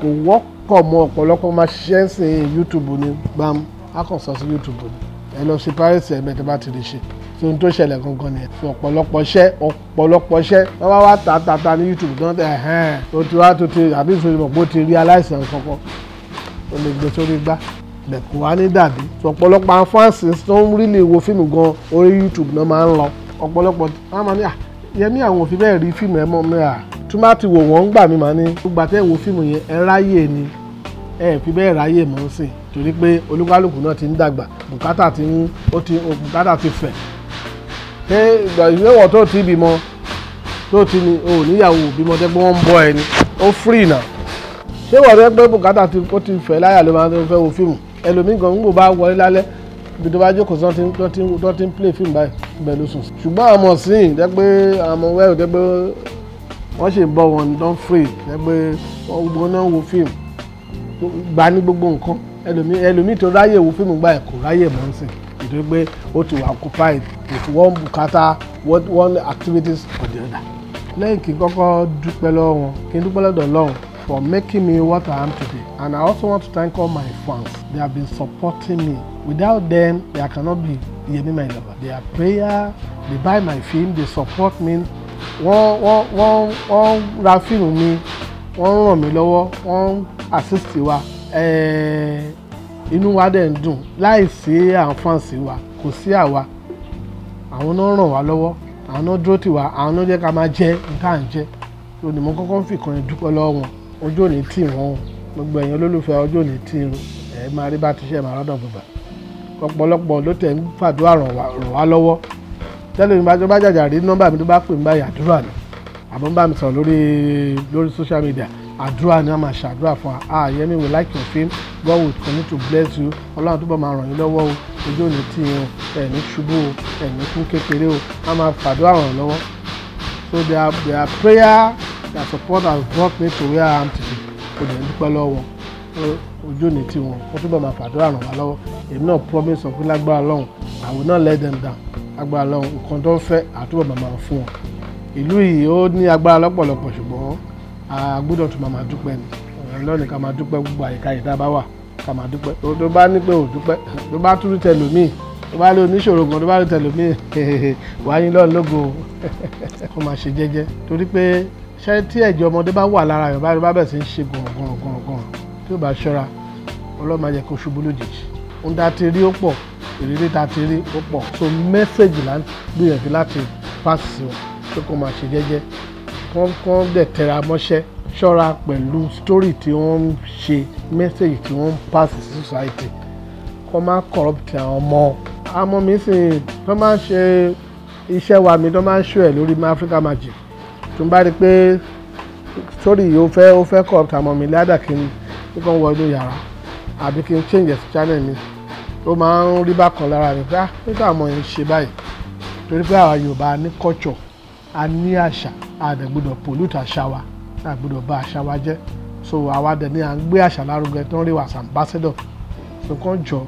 S1: kò wọ́pọ̀ mọ́ ọ̀pọ̀lọpọ̀ máa ṣiṣẹ́ sí YouTube ní gbam á kàn sọ sí YouTube ni ẹ lọ sí paris ẹ bẹ́ẹ̀ bá ti lè ṣe. Tí ohun tó ṣẹlẹ̀ gangan nìyẹn. Fún ọ̀pọ̀lọpọ̀ iṣẹ́ ọ̀pọ̀lọpọ̀ iṣẹ́. Wọ́n wá wá ta ta ta ní youtube tó ń tẹ ẹ̀hẹ́n tó ti wá tó ti àbí ìṣòro mọ̀ pé ó ti rí aláìsàn kankan ó lè gbé sórí gbá lẹ̀kọ́ wá ní dàbí. Ọ̀pọ̀lọpọ̀ àwọn tó ń rí lè wo fíìmù gan orí youtube náà máa ń lọ. Ọ̀pọ̀lọpọ̀ wọ́n máa ní à yẹmí àwọn òfin bẹ́ẹ̀ rí fíìmù ẹ mọ́. Mi à tún bá ti wò wọ́n gbà mí màá ní gbogbo àtẹ̀ wo fíìmù yẹn ẹ ráyè ni. Ẹ fi bẹ́ẹ̀ ráyè mọ́ sí. i torí pé olúkálùkù náà ti ń dàgbà bùkátà ti ń ó ti bùkátà ti fẹ̀. Ṣé ìwéwọ̀ tó ti bímọ tó ti ní o níyàwó bímọ tẹ́ pé wọ́n ń bọ́ ẹ ni ó free náà. Ṣé wọ́n rẹ́ pé bùkátà ó ti fẹ̀ láyà ló máa fẹ́ wo fíìmù? Ẹlòmíì gan ń gbò bá wọlé lálẹ́ ibi tó bá jókòó sí tó ti ń play fíìmù báyìí ibẹ̀ ló sùn ṣùgbọ́n àwọn ọmọ sí ì dẹ́ pé àwọn ọmọ wẹ́ẹ̀ dẹ́ pé wọ́n ṣe ń bọ́ wọn don free dẹ́ pé wọ́n náà wo fíìmù. Gba ní gbogbo nǹkan ẹlòmíì ẹlòmíì tó ráyè wo fíìmù gbà ẹ̀ ráyè mọ́ ń sìn nítorí pé ó ti wà with one bùkátà one activities or the other. lẹ́yìn kí n kọ́kọ́ dúpẹ́ lọ́wọ́ wọn kí n dúpẹ́ lọ́dọ̀ Ọlọ́run for making me what I am today. And I also want to thank all my fans. They have been supporting me. Without them there cannot be Yemi my lover their prayer they buy my film they support me. Wọ́n wọ́n wọ́n ra fíìmù mi wọ́n ràn mí lọ́wọ́ wọ́n assist wa inú wa dẹ̀ ń dùn. Láì sí fáǹsì wa kò sí àwa. Àwọn náà ràn wá lọ́wọ́. Àwọn náà dúró tì wá. Àwọn náà jẹ́ ká máa jẹ nǹkan à ń jẹ. Mo kọ́kọ́ ń fi ìkànnì dúpẹ́ lọ́wọ́ wọn. Ojú òní tì wọ́n gbogbo ẹ̀yin olólùfẹ́ ojú òní tì ẹ̀ máa rí bá ti ṣe máa rọ́dọ̀ gbogbo ọ̀pọ̀lọpọ̀ ló tẹ̀ ń fàdúrà ràn wá lọ́wọ́. Tẹ́lẹ̀ mi bá jàjà rí nọ́mbà mi tó bá pè mí báyìí àdúrà ni. Àbọ̀ ń bá mi sọ̀rọ̀ lórí lórí social media àdúrà ni a máa ṣàdúrà fún wa. Yemi we like your film. God will continue to bless you. Ọlọ́run túbọ̀ máa ràn yín lọ́wọ́ o. Ojú òní tí yín o. Ẹ̀ní ṣubú o. Ẹ̀ní fún kékeré o. A máa fàdúrà ràn lọ́wọ́. So their their prayer their support has brought me to where I am today. O lè dúpẹ́ lọ́wọ́ ojú òní tí wọn. Wọ́n túbọ̀ máa fàdúrà ràn wá lọ́wọ́. Èmi náà promise of lágbára lọ́hùn I will not let them down. Lágbára lọ́hùn nǹkan tó ń fẹ́ àtúbọ̀ máa fún wọn. Ìlú yìí ó ní agbára lọ́pọ̀lọpọ̀ ṣùgbọ́n a gbọ́dọ̀ tún máa dúpẹ́ ni. Lọ́ọ̀ni ká máa dúpẹ́ gbogbo àyíká yìí tá a bá wà ká máa dúpẹ́. Tó bá ní pé ò dúpẹ́ tó bá tún rí tẹlòmíì tó bá lé oníṣòro gan tó bá rí tẹlòmíì <laughs> wàá yín lọ́ọ̀ lógo kó <laughs> máa ṣe jẹ́jẹ́. Torí pé ṣé tí ẹ̀jẹ̀ ọmọdé bá wà lára rẹ̀ bá bá bẹ̀ sí ń ṣe gàngàngàngàn tí ó bá ṣọ́ra ọlọ́run máa jẹ́ kó ṣubú lójijì. Ń dá ti rí ó pọ̀ ìrírí ta ti rí ó pọ̀. So mẹ́sẹ̀gì là kán kán dẹ̀ tẹra mọ́ṣẹ́ ṣọ́ra pẹ̀lú story tí wọ́n ń ṣe message tí wọ́n ń pass sí society. Kán má corrupt àwọn ọmọ. Àmọ́ mi sì tó máa ń ṣe iṣẹ́ wa mi tó máa ń ṣó ẹ̀ lórí Africa Magic. Tó ń bá rí i pé story yìí ó fẹ́ ó fẹ́ corrupt àmọ́ mi ládà kí n kí kàn wọ inú yàrá àbí kí n change ẹ̀ sí channel mi ó máa ń rí bákan lára rẹ̀ pé ah nígbà àmọ́ yẹn ń ṣe báyìí. Torí pé àwa Yorùbá ní culture a ní àṣà a dẹ̀ gbọ́dọ̀ pollute àṣà wa a gbọ́dọ̀ bà àṣà wa jẹ́. So àwa dẹ̀ ni à ń gbé àṣà lárugẹ tó ń rí wa as ambassador. So kàn jọ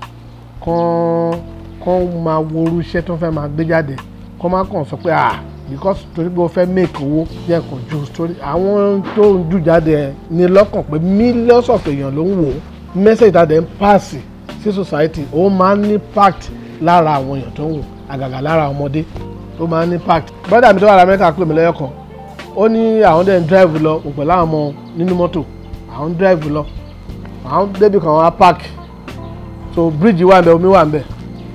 S1: kàn kán máa worú iṣẹ́ tó fẹ́ máa gbé jáde. Kán má kàn sọ pé ah because torí pé o fẹ́ make owó jẹ́ nǹkan ju story. Àwọn tó ń jù jáde ní lọ́kàn pé millions of èèyàn ló ń wò ó. Message that dem pass sí society ó máa ń ní impact lára àwọn èèyàn tó ń wò àgàgà lára ọmọdé ó máa ń ní impact. Brother mi tó wà lamẹ́ríkà pè mí lẹ́yọ̀ kan ó ní àwọn dẹ̀ ń drive lọ òpè láwọn ọmọ nínú mọ́tò àwọn ń drive lọ. Àwọn débi kan wọn á park. So bridge wà ń bẹ omi wà ń bẹ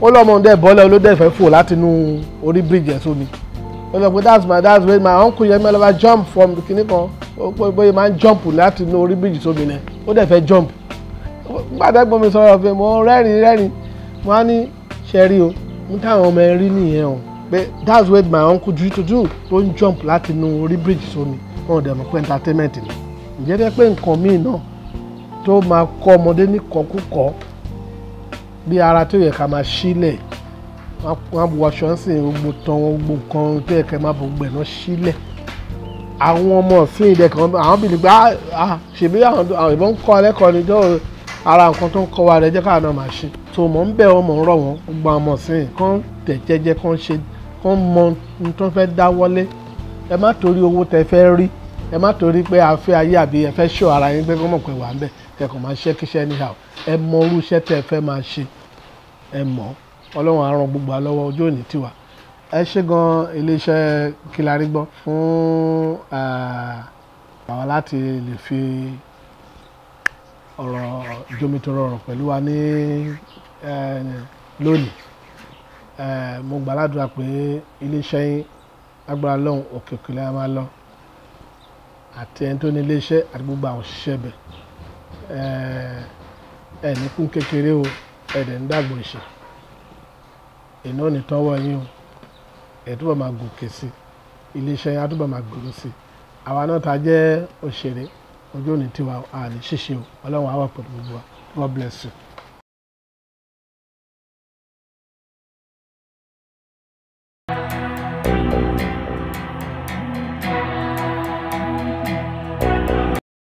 S1: ó lọ́mọ dẹ̀ bọ́lẹ̀ ló dẹ̀ fẹ́ fò láti inú orí bridge ẹ̀ sómi. Ó lọ pé that's my that's where my uncle yẹn mẹ́lẹ́wà jump from kinní kan. Ó pé bóyá máa ń jump láti inú orí bridge sómi náà ó dẹ̀ fẹ́ jump. Gbàdẹ́gbọ́n mi sọ̀rọ̀ mi mo rẹ́rìn rẹ́rìn mo á ní ṣe rí o? Mo táwọn ọmọ ẹ rí nìyẹn o pé that's what my uncle do to do. Tó jump láti inú orí bridge sómi. Wọn ò dẹ̀ mọ̀ pé entertainment ni. Ǹjẹ́ dẹ́ pé nǹkan míì náà tó máa kọ́ ọmọdé ní kọ́kúkọ́ bí ara tó yẹ ká máa sílẹ̀ wọ́n á bu aṣọ ń sìn gbogbo tán gbogbo nǹkan tó yẹ ká máa bọ̀ gbẹ̀ náà sílẹ̀ àwọn ọmọ ọ̀sìn ìdẹ kan àwọn bìnrin pé ah ṣèbí àwọn ìbọn ń kọ́ alẹ́kọ̀ọ́ ni jọ́ ara nǹkan tó ń kọ́ wa rẹ̀ jẹ́ káà náà máa ṣe. Tó mọ̀ ń bẹ̀ wọ́n ń rọ̀ wọ́n gbogbo ọmọ ọ̀sìn kan tẹ̀ jẹ́jẹ́ kan ṣe kan mọ ohun tó fẹ́ dáwọ́lé ẹ má torí owó tẹ fẹ́ rí. Ẹ má torí pé a fẹ́ ayé àbí ẹ fẹ́ ṣọ́ ara yín pé kọ́ mọ̀ pé wà ń bẹ̀. Kẹ́kọ̀ọ́ máa ṣe kíṣẹ́ anyhow. Ẹ mọ irú iṣẹ́ tẹ́ fẹ́ máa ṣe. Ẹ mọ̀. Ọlọ́run á ràn gbogbo àlọ́wọ́ ojú òní tiwa. Ẹ ṣe gan iléeṣẹ́ Kílárí gbọ́? Fún àwa láti lè fi ọ̀rọ̀ jomitoro ọ̀rọ̀ pẹ̀lú wa ní lónìí mo gbàládùra pé iléeṣẹ́ yín agbára lọ́hùn òkè òkè lẹ́yìn máa lọ. Àti ẹni tó ní iléeṣẹ́ àti gbogbo àwọn òṣìṣẹ́ bẹ̀. Ẹ ní kún kékeré o ẹ dẹ̀ ń dàgbò ìṣe. Iná ní tọ́wọ́ yín o. Ẹ túbọ̀ máa gòkè sí iléeṣẹ́ yín á túbọ̀ máa gbòòrò sí àwa náà ta jẹ́ òṣèré ojú òní tiwa àní ṣíṣe o. Ọlọ́run á wà pẹ̀lú gbogbo wa. God bless you.